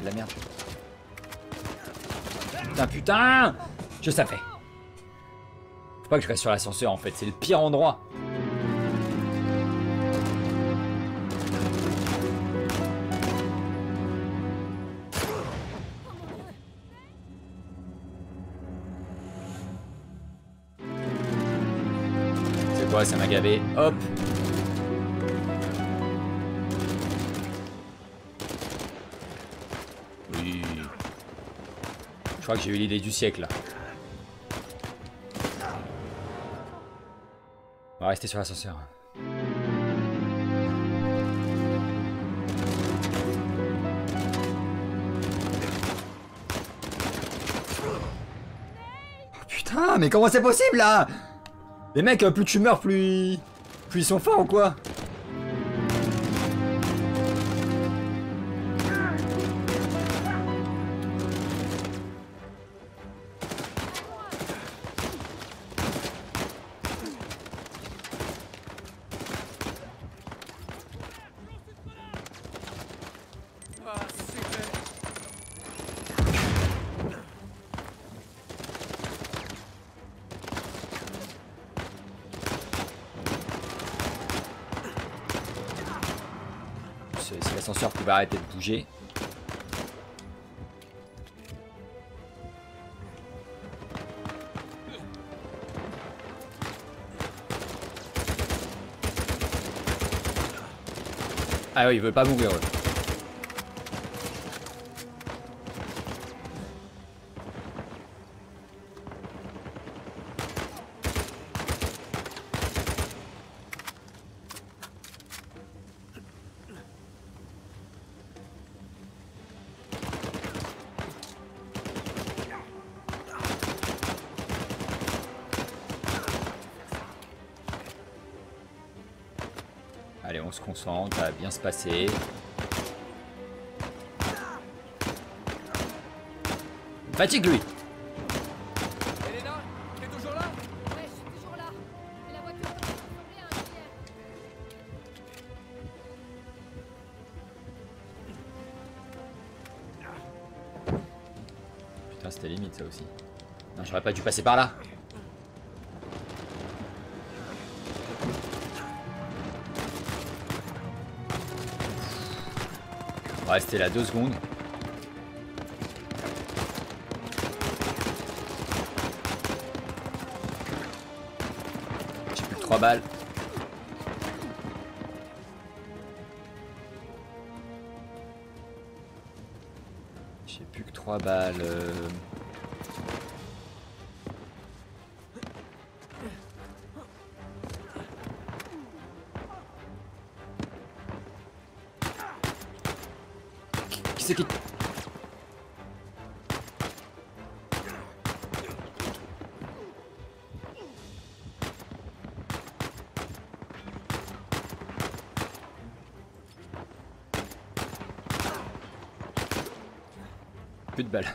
de la merde. Putain, putain Je savais. Faut pas que je reste sur l'ascenseur en fait, c'est le pire endroit. C'est quoi, ça m'a gavé. Hop crois que j'ai eu l'idée du siècle. On va rester sur l'ascenseur. Oh, putain, mais comment c'est possible là? Les mecs, euh, plus tu meurs, plus ils sont forts ou quoi? Pouvait arrêter de bouger. Ah oui, il veut pas mourir. eux. On se concentre, ça va bien se passer. Fatigue lui Elena, t'es toujours là? Ouais, je suis toujours là. Et la voiture peut ressembler à un hier. Putain, c'était limite ça aussi. Non, j'aurais pas dû passer par là. On va rester là deux secondes. J'ai plus que 3 balles. J'ai plus que 3 balles. C'est Plus de balles.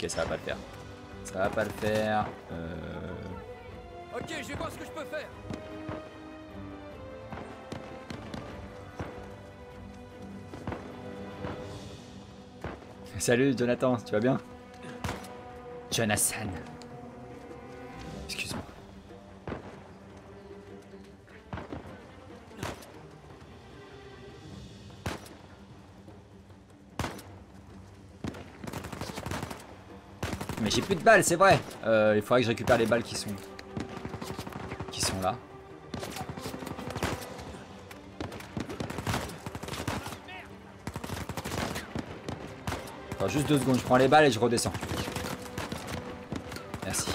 Ok, ça va pas le faire. Ça va pas le faire. Euh... Ok, je vais voir ce que je peux faire. Salut Jonathan, tu vas bien? Jonathan. J'ai plus de balles, c'est vrai. Euh, il faudrait que je récupère les balles qui sont qui sont là. Attends, juste deux secondes, je prends les balles et je redescends. Merci.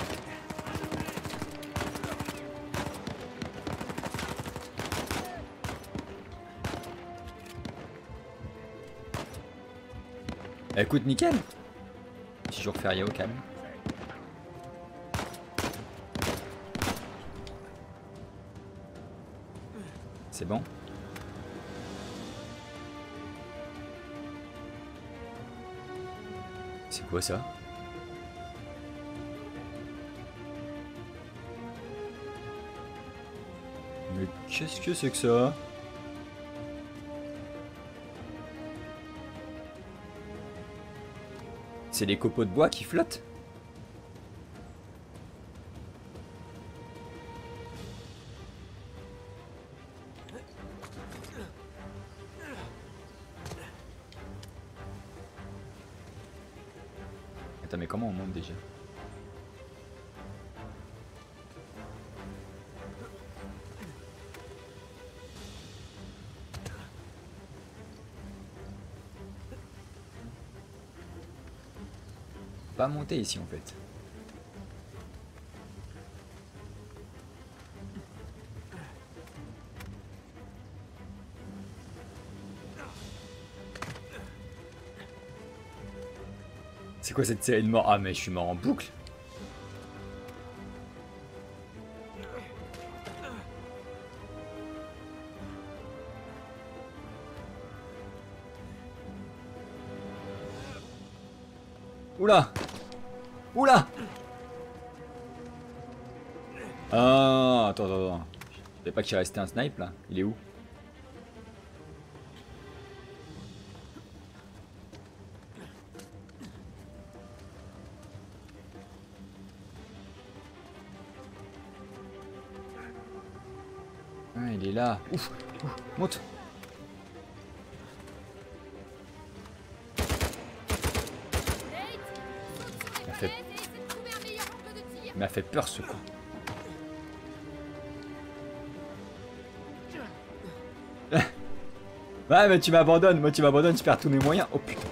Écoute, nickel jour férié au calme. C'est bon. C'est quoi ça? Mais qu'est-ce que c'est que ça? C'est des copeaux de bois qui flottent. Attends, mais comment on monte déjà? Pas monter ici en fait. C'est quoi cette série de morts? Ah mais je suis mort en boucle. Oula pas qu'il restait un snipe là. Il est où Ah, il est là. Ouf, ouf, monte. M'a fait peur ce coup. Ouais mais tu m'abandonnes, moi tu m'abandonnes, je perds tous mes moyens. Oh putain.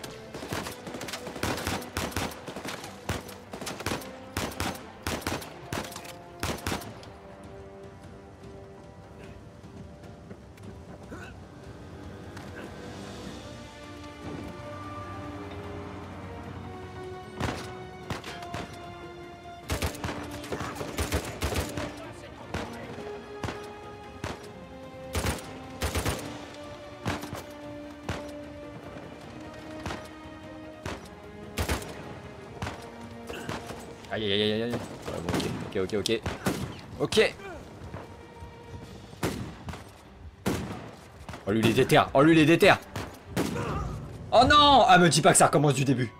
Ok, ok. Oh lui les déterre, oh lui les déterre. Oh non Ah me dis pas que ça recommence du début.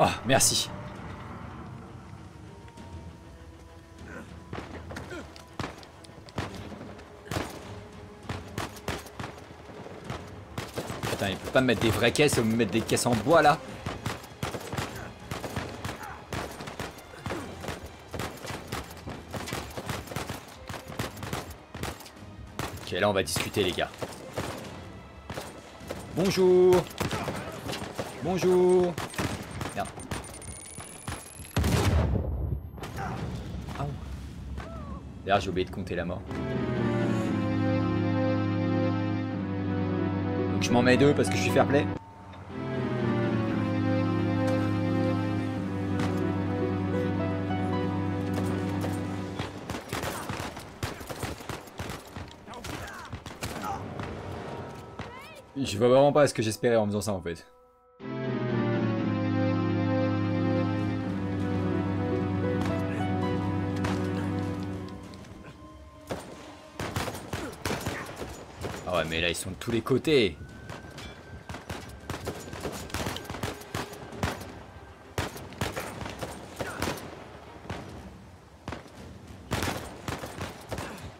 Oh merci. Putain, il peut pas me mettre des vraies caisses ou me mettre des caisses en bois là là on va discuter les gars. Bonjour Bonjour Merde. Ah. D'ailleurs j'ai oublié de compter la mort. Donc je m'en mets deux parce que je suis fair play. Je vois vraiment pas ce que j'espérais en faisant ça en fait. Ah ouais mais là ils sont de tous les côtés.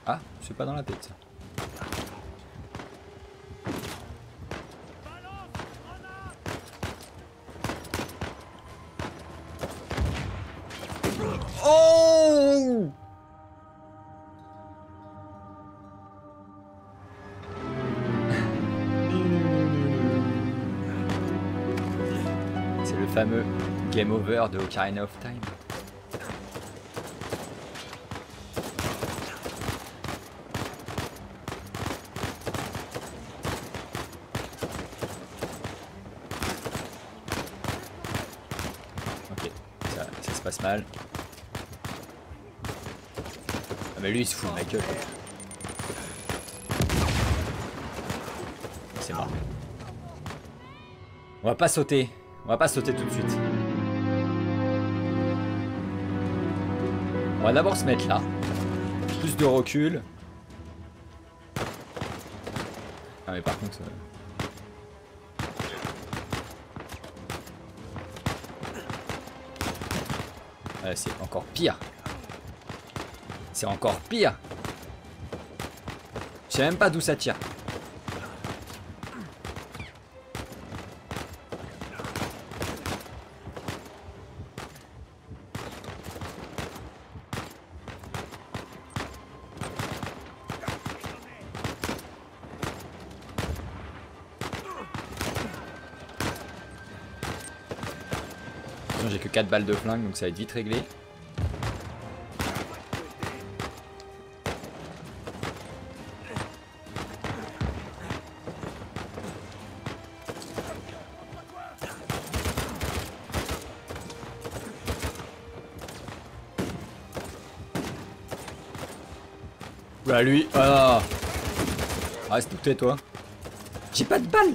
Ah, c'est pas dans la tête ça. De Ocarina of Time. Ok, ça, se passe mal. Ah mais lui il se fout de ma gueule. C'est mort. On va pas sauter. On va pas sauter tout de suite. On va d'abord se mettre là. Plus de recul. Ah mais par contre... euh, c'est encore pire. C'est encore pire. Je sais même pas d'où ça tire. 4 balles de flingue donc ça va être vite réglé. Bah lui, ah Reste tout tais toi. J'ai pas de balles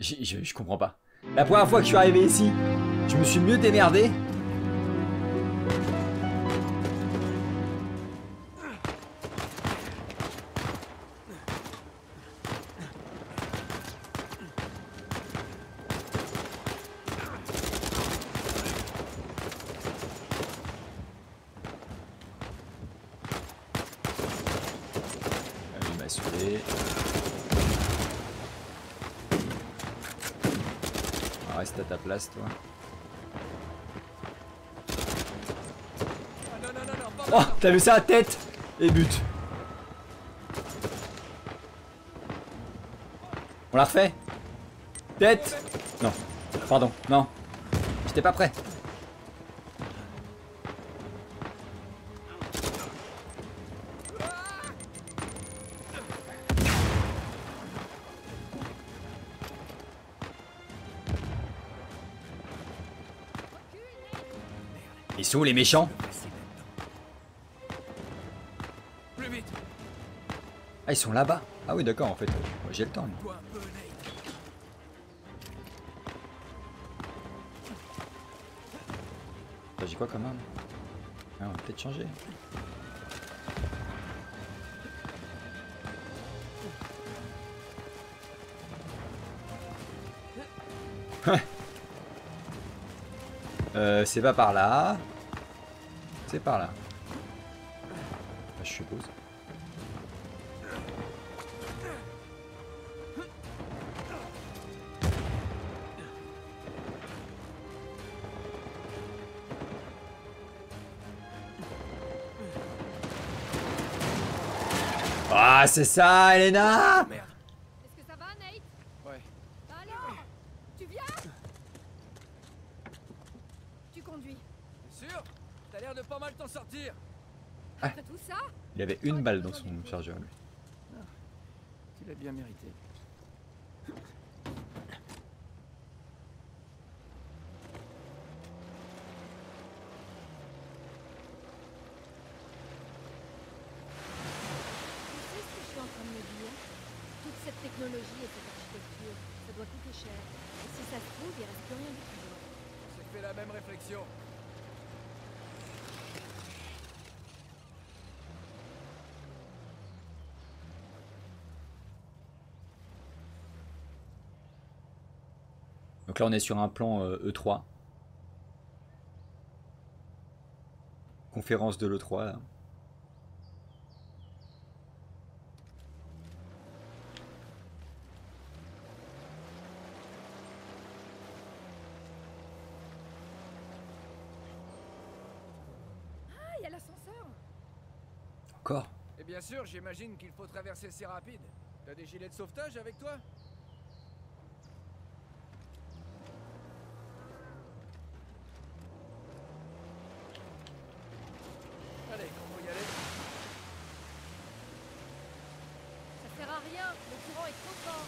je, comprends pas. La première fois que je suis arrivé ici, je me suis mieux démerdé. T'as vu ça tête Et but. On la refait? Tête? Non. Pardon, non. J'étais pas prêt. Ils sont où les méchants? Ils sont là-bas. Ah oui, d'accord, en fait. J'ai le temps. J'ai quoi comme arme Ah, on va peut-être changer. euh, c'est pas par là. C'est par là. Ah, c'est ça, Elena Merde. Est-ce que ça va, Nate? Ouais. Alors Tu viens? Tu conduis. T'es sûr T'as l'air de pas mal t'en sortir. Après tout ça Il avait une balle dans son chargeur, lui. Tu l'as bien mérité. Tu sais ce que je suis en train de me dire Toute cette technologie et cette architecture, ça doit coûter cher. Et si ça se trouve, il reste plus rien du tout. J'ai fait la même réflexion. Donc là, on est sur un plan euh, E3. Conférence de l'E3, là. Ah, il y a l'ascenseur Encore Et bien sûr, j'imagine qu'il faut traverser ces rapides. T'as des gilets de sauvetage avec toi Allez, on peut y aller. Ça sert à rien, le courant est trop fort.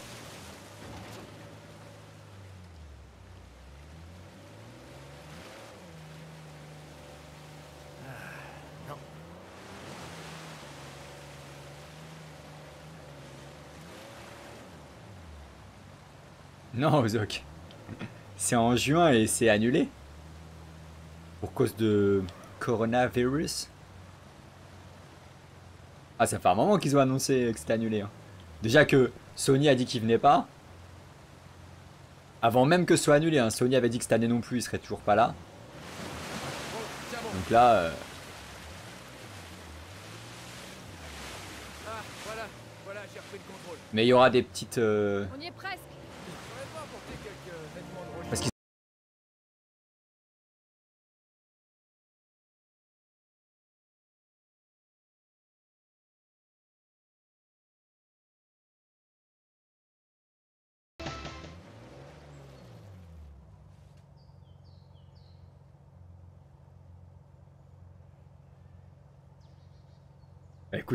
Non. Non, Ozok. C'est en juin et c'est annulé. Pour cause de coronavirus. Ah, ça fait un moment qu'ils ont annoncé que c'était annulé. hein. Déjà que Sony a dit qu'il venait pas. Avant même que ce soit annulé, hein, Sony avait dit que cette année non plus, il serait toujours pas là. Donc là, euh, Ah, voilà, voilà, j'ai repris le contrôle. mais il y aura des petites. euh, On y est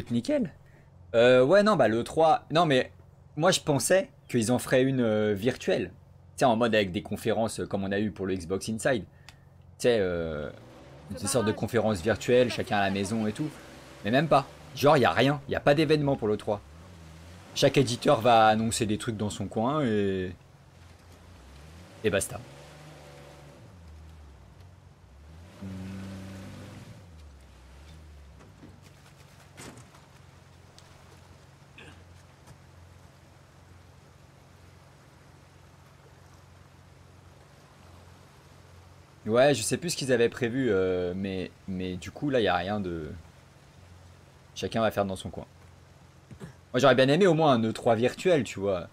écoute, nickel. Euh, ouais, non, bah le 3. Non, mais moi je pensais qu'ils en feraient une euh, virtuelle. Tu sais, en mode avec des conférences euh, comme on a eu pour le Xbox Inside. Tu sais, des sortes de conférences virtuelles, chacun à la maison et tout. Mais même pas. Genre, il n'y a rien. Il n'y a pas d'événement pour le 3. Chaque éditeur va annoncer des trucs dans son coin et. Et basta. Ouais, je sais plus ce qu'ils avaient prévu, euh, mais, mais du coup, là, il n'y a rien de. Chacun va faire dans son coin. Moi, j'aurais bien aimé au moins un E3 virtuel, tu vois.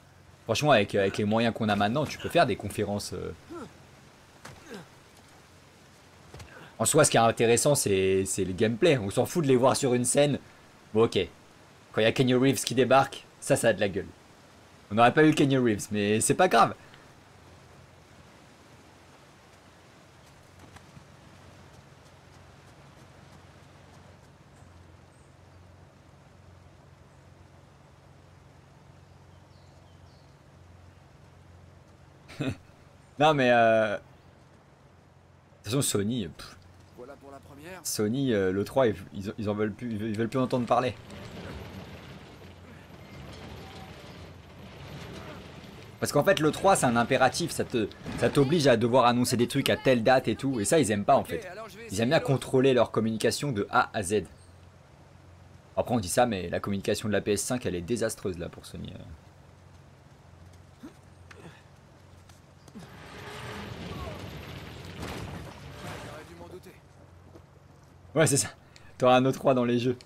Franchement, avec, avec les moyens qu'on a maintenant, tu peux faire des conférences. euh. En soi, ce qui est intéressant, c'est c'est le gameplay. On s'en fout de les voir sur une scène. Bon, ok. Quand il y a Kenny Reeves qui débarque, ça, ça a de la gueule. On n'aurait pas eu Kenny Reeves, mais c'est pas grave. Non mais euh... De toute façon Sony, pff, Voilà pour la première. Sony euh, le 3 ils, ils, ils en veulent plus, ils veulent plus entendre parler. Parce qu'en fait le 3 c'est un impératif, ça te ça t'oblige à devoir annoncer des trucs à telle date et tout, et ça ils aiment pas en fait. Ils aiment bien contrôler leur communication de A à Z. Après on dit ça mais la communication de la PS5 elle est désastreuse là pour Sony. euh. J'aurais dû m'en douter. Ouais c'est ça. T'auras un E3 dans les jeux.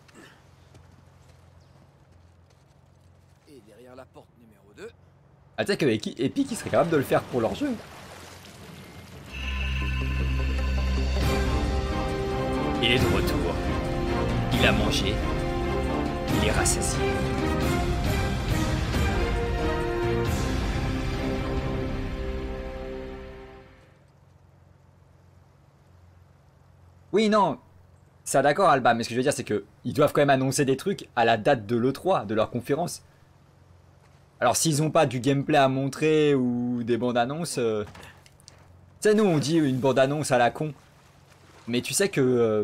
Et derrière la porte numéro 2. Ah tu sais qu'avec Epic ils seraient capables de le faire pour leur jeu. Il est de retour. Il a mangé. Il est rassasié. Oui, non. D'accord Alba, mais ce que je veux dire c'est que ils doivent quand même annoncer des trucs à la date de l'E3, de leur conférence. Alors s'ils ont pas du gameplay à montrer ou des bandes annonces... euh, Tu sais, nous on dit une bande annonce à la con. Mais tu sais que euh,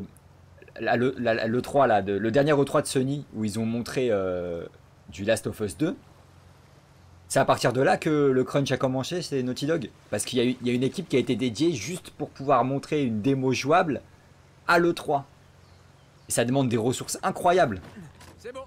la- le, la- le 3 là, le dernier E3 de Sony où ils ont montré euh, du Last of Us 2, c'est à partir de là que le crunch a commencé, c'est Naughty Dog. Parce qu'il y a une équipe qui a été dédiée juste pour pouvoir montrer une démo jouable à l'E3. Et ça demande des ressources incroyables. C'est bon.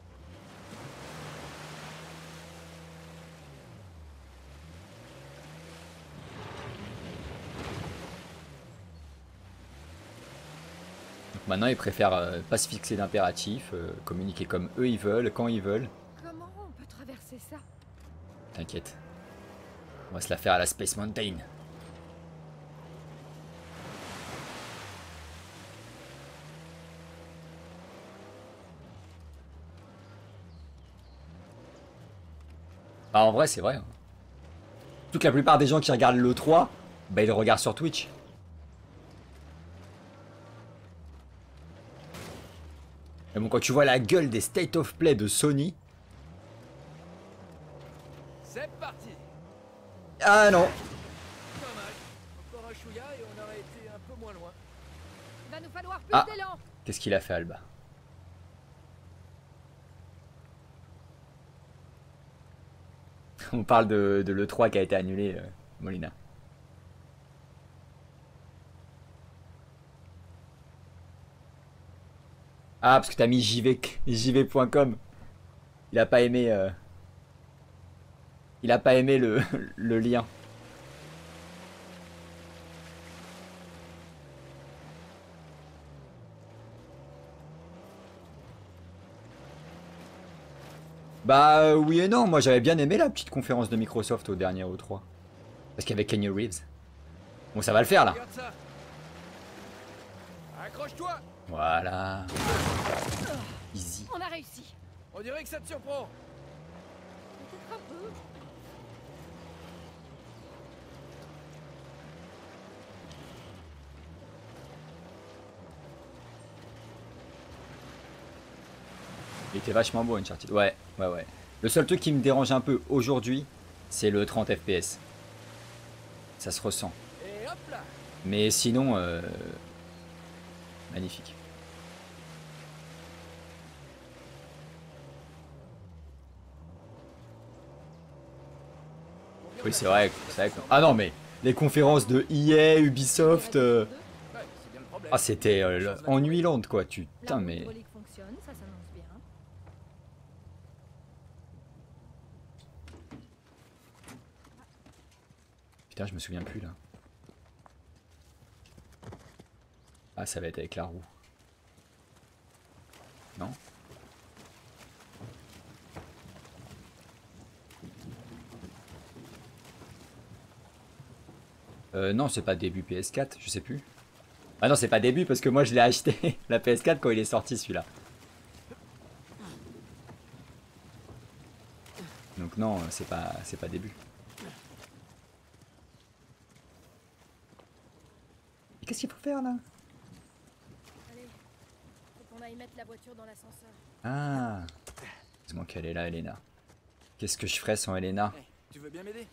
Donc maintenant ils préfèrent euh, pas se fixer d'impératif, euh, communiquer comme eux ils veulent, quand ils veulent. Comment on peut traverser ça? T'inquiète. On va se la faire à la Space Mountain. Bah, en vrai, c'est vrai. hein. Surtout que la plupart des gens qui regardent le 3, bah, ils le regardent sur Twitch. Mais bon, quand tu vois la gueule des State of Play de Sony. C'est parti Ah non Dommage. Encore un chouïa et on aurait été un peu moins loin. Va nous falloir plus Ah. d'élan. Qu'est-ce qu'il a fait, Alba? On parle de, de l'E3 qui a été annulé, euh, Molina. Ah, parce que t'as mis JV, jv.com. Il a pas aimé. euh, Il a pas aimé le, le lien. Bah euh, oui et non, moi j'avais bien aimé la petite conférence de Microsoft au dernier E3. Parce qu'il y avait Kenny Reeves. Bon ça va le faire là. Regarde ça Accroche-toi Voilà. Easy. On a réussi. On dirait que ça te surprend Peut-être un peu. Il était vachement beau Uncharted. Ouais, ouais, ouais. Le seul truc qui me dérange un peu aujourd'hui, c'est le 30 FPS. Ça se ressent. Mais sinon, euh, magnifique. Oui, c'est vrai. que- Ah non, mais les conférences de EA, Ubisoft. euh, Ah, c'était euh, ennuyante quoi. Tu... Putain, mais. hydraulique fonctionne, ça s'annonce bien. Putain, je me souviens plus là. Ah, ça va être avec la roue. Non? Euh, non, c'est pas début PS4, je sais plus. Ah non, c'est pas début parce que moi je l'ai acheté la PS4 quand il est sorti celui-là. Donc non, c'est pas pas début. Qu'est-ce qu'il faut faire là Allez, faut qu'on aille mettre la voiture dans l'ascenseur. Ah Dis-moi qu'elle est là, Elena. Qu'est-ce que je ferais sans Elena Tu veux bien m'aider?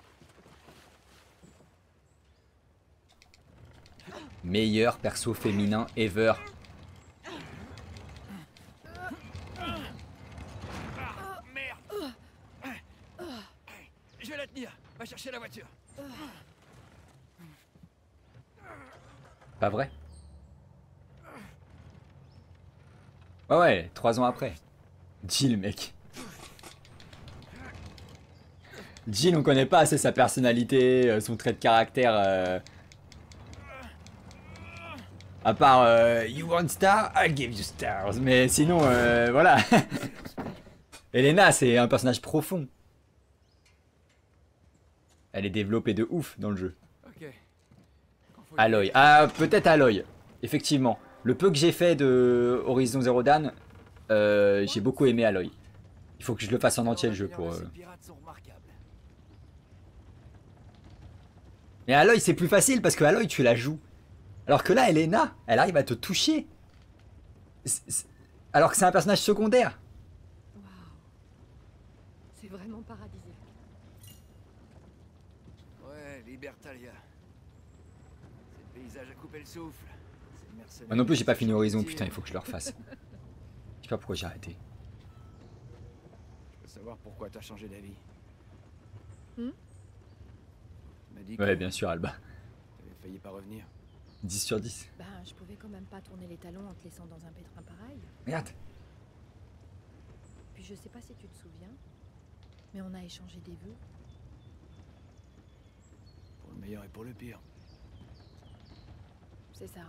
Meilleur perso féminin ever. Merde Je vais la tenir Va chercher la voiture Pas vrai? Ouais ouais, trois ans après. Jill mec. Jill on connaît pas assez sa personnalité, euh, son trait de caractère. euh, À part euh, You want star, I'll give you stars. Mais sinon, voilà. Elena, c'est un personnage profond. Elle est développée de ouf dans le jeu. Aloy. Ah, peut-être Aloy. Effectivement. Le peu que j'ai fait de Horizon Zero Dawn, euh, j'ai beaucoup aimé Aloy. Il faut que je le fasse en entier le jeu pour. euh. Mais Aloy, c'est plus facile parce que Aloy, tu la joues. Alors que là, Elena, elle arrive à te toucher. Alors que c'est un personnage secondaire. C'est vraiment paradisiaque. Ouais, Libertalia. C'est le paysage à couper le souffle. Ces mercenaires Moi non plus, j'ai pas fini Horizon, putain, il faut que je le refasse. Je sais pas pourquoi j'ai arrêté. Je veux savoir pourquoi t'as changé d'avis. Hmm Ouais, bien sûr, Alba. t'avais failli pas revenir. 10 sur 10. Ben, je pouvais quand même pas tourner les talons en te laissant dans un pétrin pareil. Regarde. Puis je sais pas si tu te souviens, mais on a échangé des vœux. Pour le meilleur et pour le pire. C'est ça.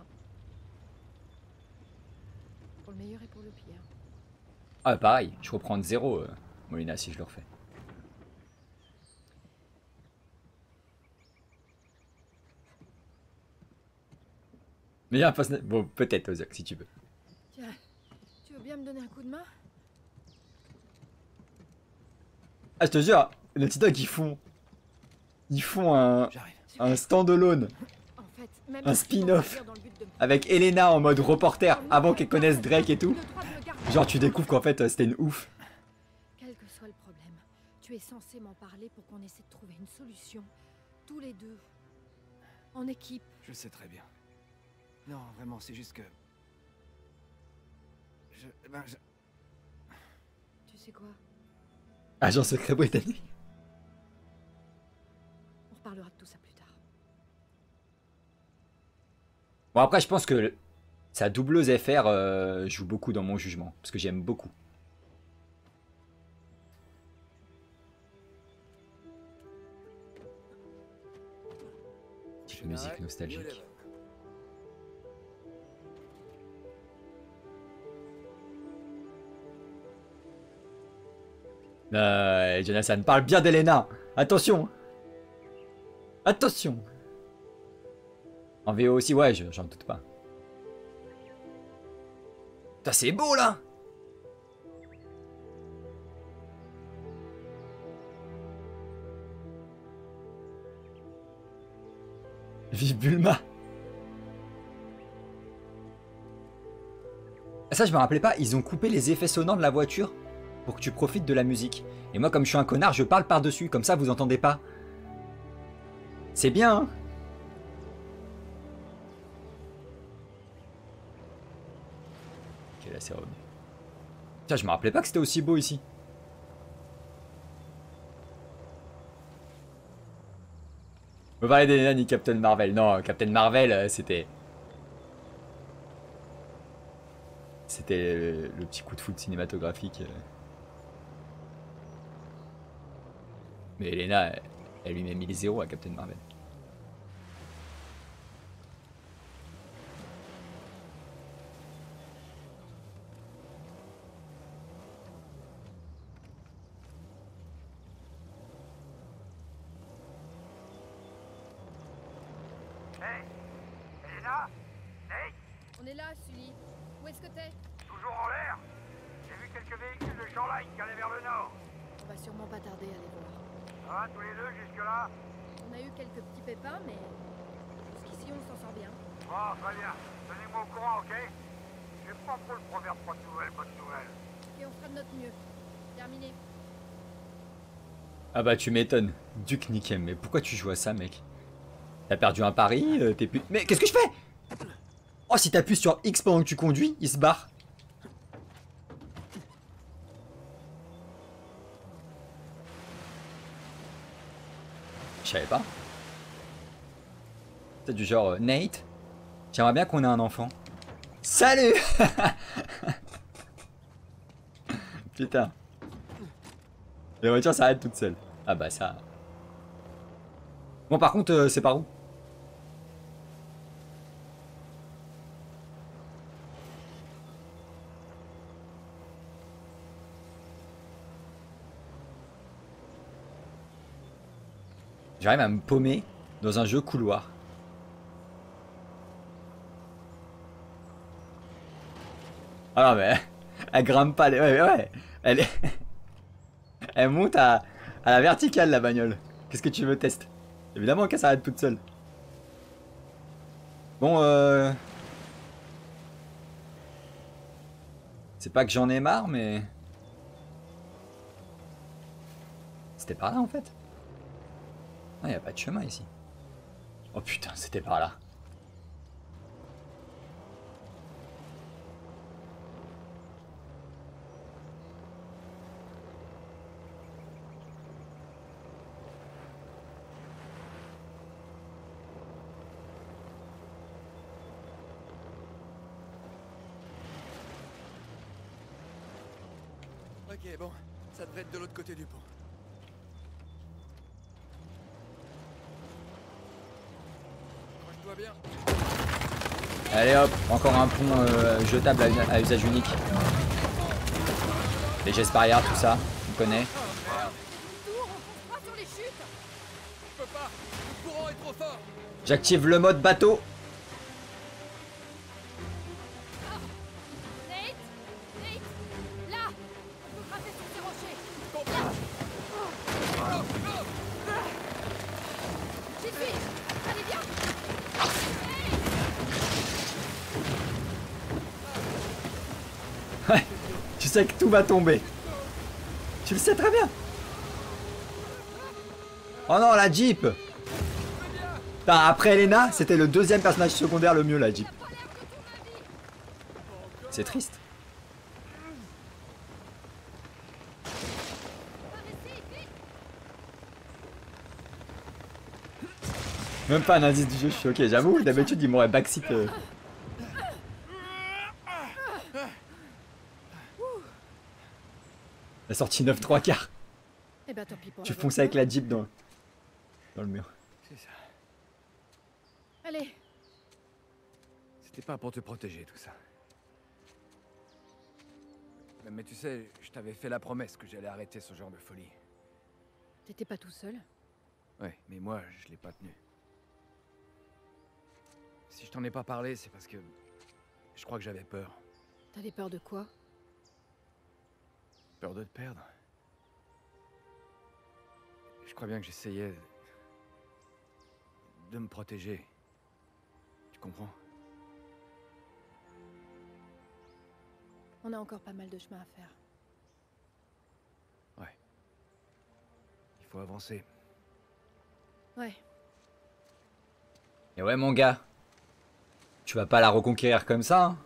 Pour le meilleur et pour le pire. Ah, pareil, je reprends de zéro, euh, Molina, si je le refais. Mais il y a un personnage. Bon, peut-être, Ozok, si tu veux. Tiens, tu veux bien me donner un coup de main? Ah, je te jure, Naughty Dog, ils font. Ils font un. Un stand-alone. Un spin-off. Avec Elena en mode reporter avant qu'elle connaisse Drake et tout. Genre, tu découvres qu'en fait, c'était une ouf. Quel que soit le problème, tu es censé m'en parler pour qu'on essaie de trouver une solution. Tous les deux. En équipe. Je sais très bien. Non, vraiment, c'est juste que. Je. Ben, je. Tu sais quoi? Agent secret britannique. On reparlera de tout ça plus Bon, après, je pense que sa doubleuse FR euh, joue beaucoup dans mon jugement. Parce que j'aime beaucoup. Petite musique nostalgique. Euh, Jonathan, parle bien d'Elena. Attention. Attention. En VO aussi, ouais, je- j'en doute pas. Putain, c'est beau là Vive Bulma Ah, Ça, je me rappelais pas, ils ont coupé les effets sonores de la voiture pour que tu profites de la musique. Et moi, comme je suis un connard, je parle par-dessus, comme ça vous entendez pas. C'est bien, hein c'est. Tiens, je me rappelais pas que c'était aussi beau ici. On va parler d'Elena ni Captain Marvel. Non, Captain Marvel, euh, c'était... C'était le, petit coup de foot cinématographique. euh. Mais Elena, elle, elle lui met mis les zéros à Captain Marvel. Hey Elena Nate On est là, Sully. Où est-ce que t'es Toujours en l'air J'ai vu quelques véhicules de Shoreline qui allaient vers le nord. On va sûrement pas tarder à les voir. Ça va tous les deux jusque-là On a eu quelques petits pépins, mais jusqu'ici on s'en sort bien. Bon, très bien. Tenez-moi au courant, ok J'ai pas trop le proverbe pas de nouvelles, bonne nouvelle. Et on fera de notre mieux. Terminé. Ah bah tu m'étonnes. Duke Nukem, mais pourquoi tu joues à ça mec? T'as perdu un pari, euh, t'es. Mais qu'est-ce que je fais? Oh si t'appuies sur X pendant que tu conduis, il se barre. Je savais pas. C'est du genre, euh, Nate, j'aimerais bien qu'on ait un enfant. Salut Putain. La voiture s'arrête toute seule. Ah bah ça. Bon par contre euh, c'est par où? J'arrive à me paumer dans un jeu couloir. Ah non mais elle grimpe pas les... Ouais ouais Elle est... Elle monte à, à la verticale la bagnole. Qu'est-ce que tu veux tester Évidemment qu'elle s'arrête toute seule. Bon euh... C'est pas que j'en ai marre mais... C'était par là en fait. Ah y a pas de chemin ici. Oh putain c'était par là. Ok, bon, ça devrait être de l'autre côté du pont. Accroche-toi bien. Allez hop, encore un pont euh, jetable à, usage unique. Les gestes barrières, tout ça, on connaît. J'active le mode bateau. Sais que tout va tomber. Tu le sais très bien. Oh non, la Jeep Après Elena, c'était le deuxième personnage secondaire le mieux, la Jeep. C'est triste. Même pas un indice du jeu, je suis ok. J'avoue, d'habitude, il m'aurait backseat. euh. La sortie 9 3 quarts. Eh ben tant pis pour Tu fonces avec la Jeep dans, dans le mur. C'est ça. Allez, C'était pas pour te protéger, tout ça. Mais, mais tu sais, je t'avais fait la promesse que j'allais arrêter ce genre de folie. t'étais pas tout seul? Ouais, mais moi, je l'ai pas tenu. Si je t'en ai pas parlé, c'est parce que je crois que j'avais peur. T'avais peur de quoi? Peur de te perdre. Je crois bien que j'essayais de me protéger. Tu comprends? On a encore pas mal de chemin à faire. Ouais. Il faut avancer. Ouais, Et ouais, mon gars. Tu vas pas la reconquérir comme ça. hein?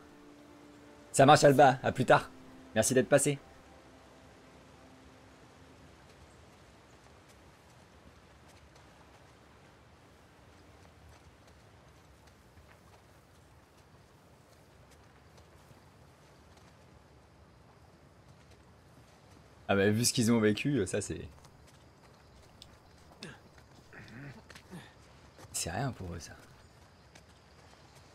ça marche, Alba. À plus tard. Merci d'être passé. Ah bah vu ce qu'ils ont vécu, ça c'est... C'est rien pour eux ça.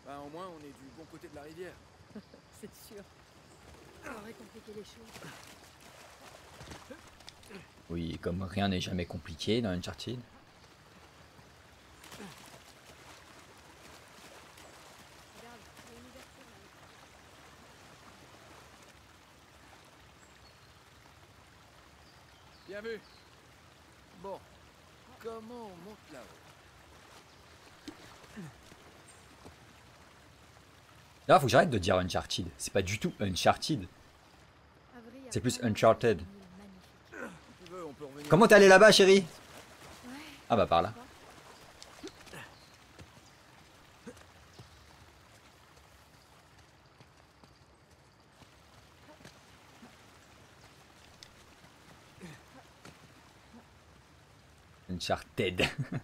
Bah, au moins, on est du bon côté de la rivière. c'est sûr. Ça aurait compliqué les choses. Oui, comme rien n'est jamais compliqué dans Uncharted. Regarde, il y a une ouverture là. Bien vu. Bon, comment on monte là-haut? D'ailleurs, faut que j'arrête de dire Uncharted. C'est pas du tout Uncharted. C'est plus Uncharted. Comment t'es allé là-bas, chérie? Ah bah par là. Uncharted.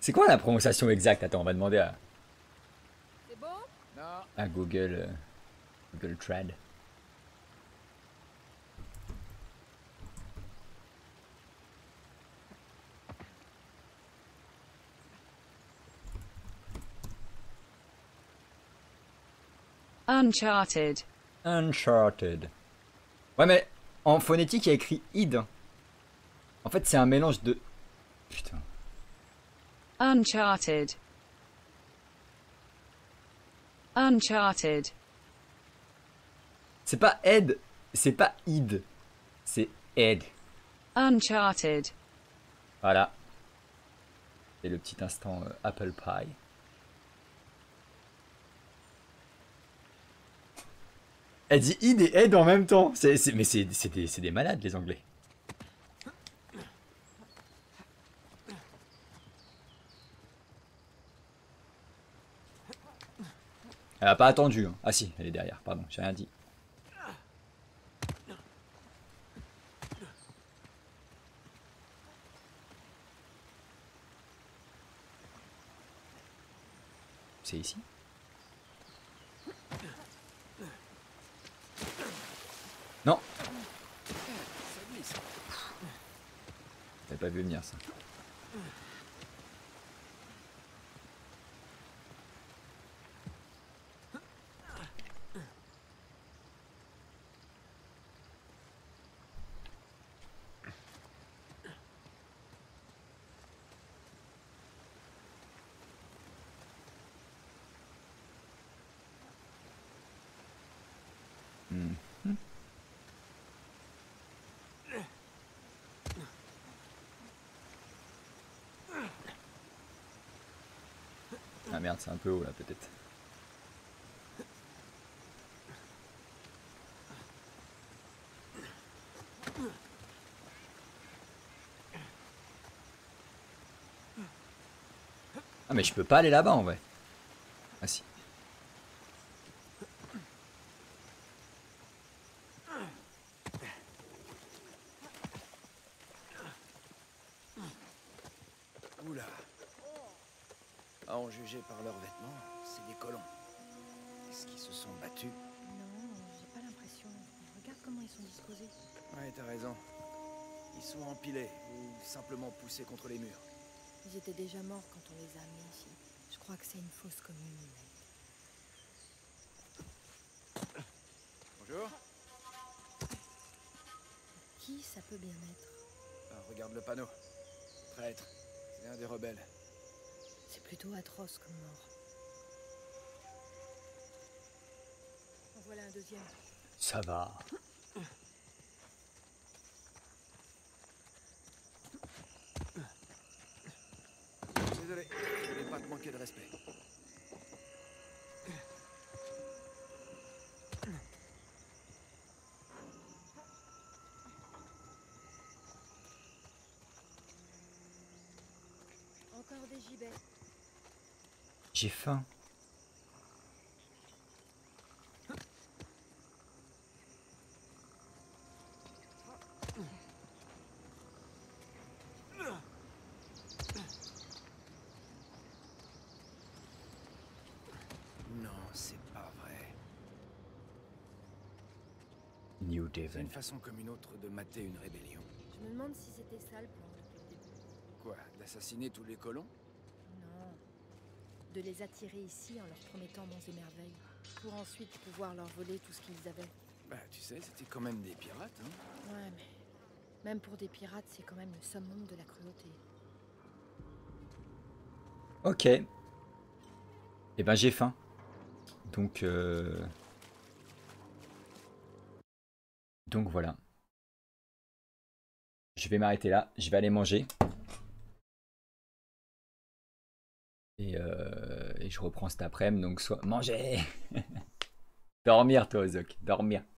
C'est quoi la prononciation exacte? Attends, on va demander à, C'est bon Non, à Google, euh, Google Trad. Uncharted. Uncharted. Ouais, mais en phonétique, il y a écrit id. En fait, c'est un mélange de. Putain. Uncharted. Uncharted. C'est pas ed, c'est pas id. C'est ed. Uncharted. Voilà. C'est le petit instant euh, Apple Pie. Elle dit id et ed en même temps. Mais c'est, des, des malades, les Anglais. Elle a pas attendu. hein. Ah si, elle est derrière. Pardon, j'ai rien dit. C'est ici Non J'avais pas vu venir ça. Mhm. Ah merde, c'est un peu haut là peut-être. Ah mais je peux pas aller là-bas en vrai. Ah si. Oula. À en juger par leurs vêtements, c'est des colons. Est-ce qu'ils se sont battus? Non, j'ai pas l'impression. Regarde comment ils sont disposés. Ouais, t'as raison. Ils sont empilés ou simplement poussés contre les murs. Ils étaient déjà morts quand on les a amenés ici. Je crois que c'est une fausse commune. Bonjour. Qui ça peut bien être? Ah, regarde le panneau. Traître. C'est un des rebelles. C'est plutôt atroce comme mort. En voilà un deuxième. Ça va. Désolé, je voulais pas te manquer de respect. Encore des gibets. J'ai faim. Non, c'est pas vrai. New Devon. une façon comme une autre de mater une rébellion. Je me demande si c'était ça le plan depuis le début. Quoi D'assassiner tous les colons? De les attirer ici en leur promettant bons et merveilles. Pour ensuite pouvoir leur voler tout ce qu'ils avaient. Bah, tu sais, c'était quand même des pirates, hein Ouais, mais. Même pour des pirates, c'est quand même le summum de la cruauté. Ok. Eh ben j'ai faim. Donc euh... Donc voilà. Je vais m'arrêter là. Je vais aller manger. Je reprends cet après-midi. Donc soit manger. Dormir toi Ozok. Dormir.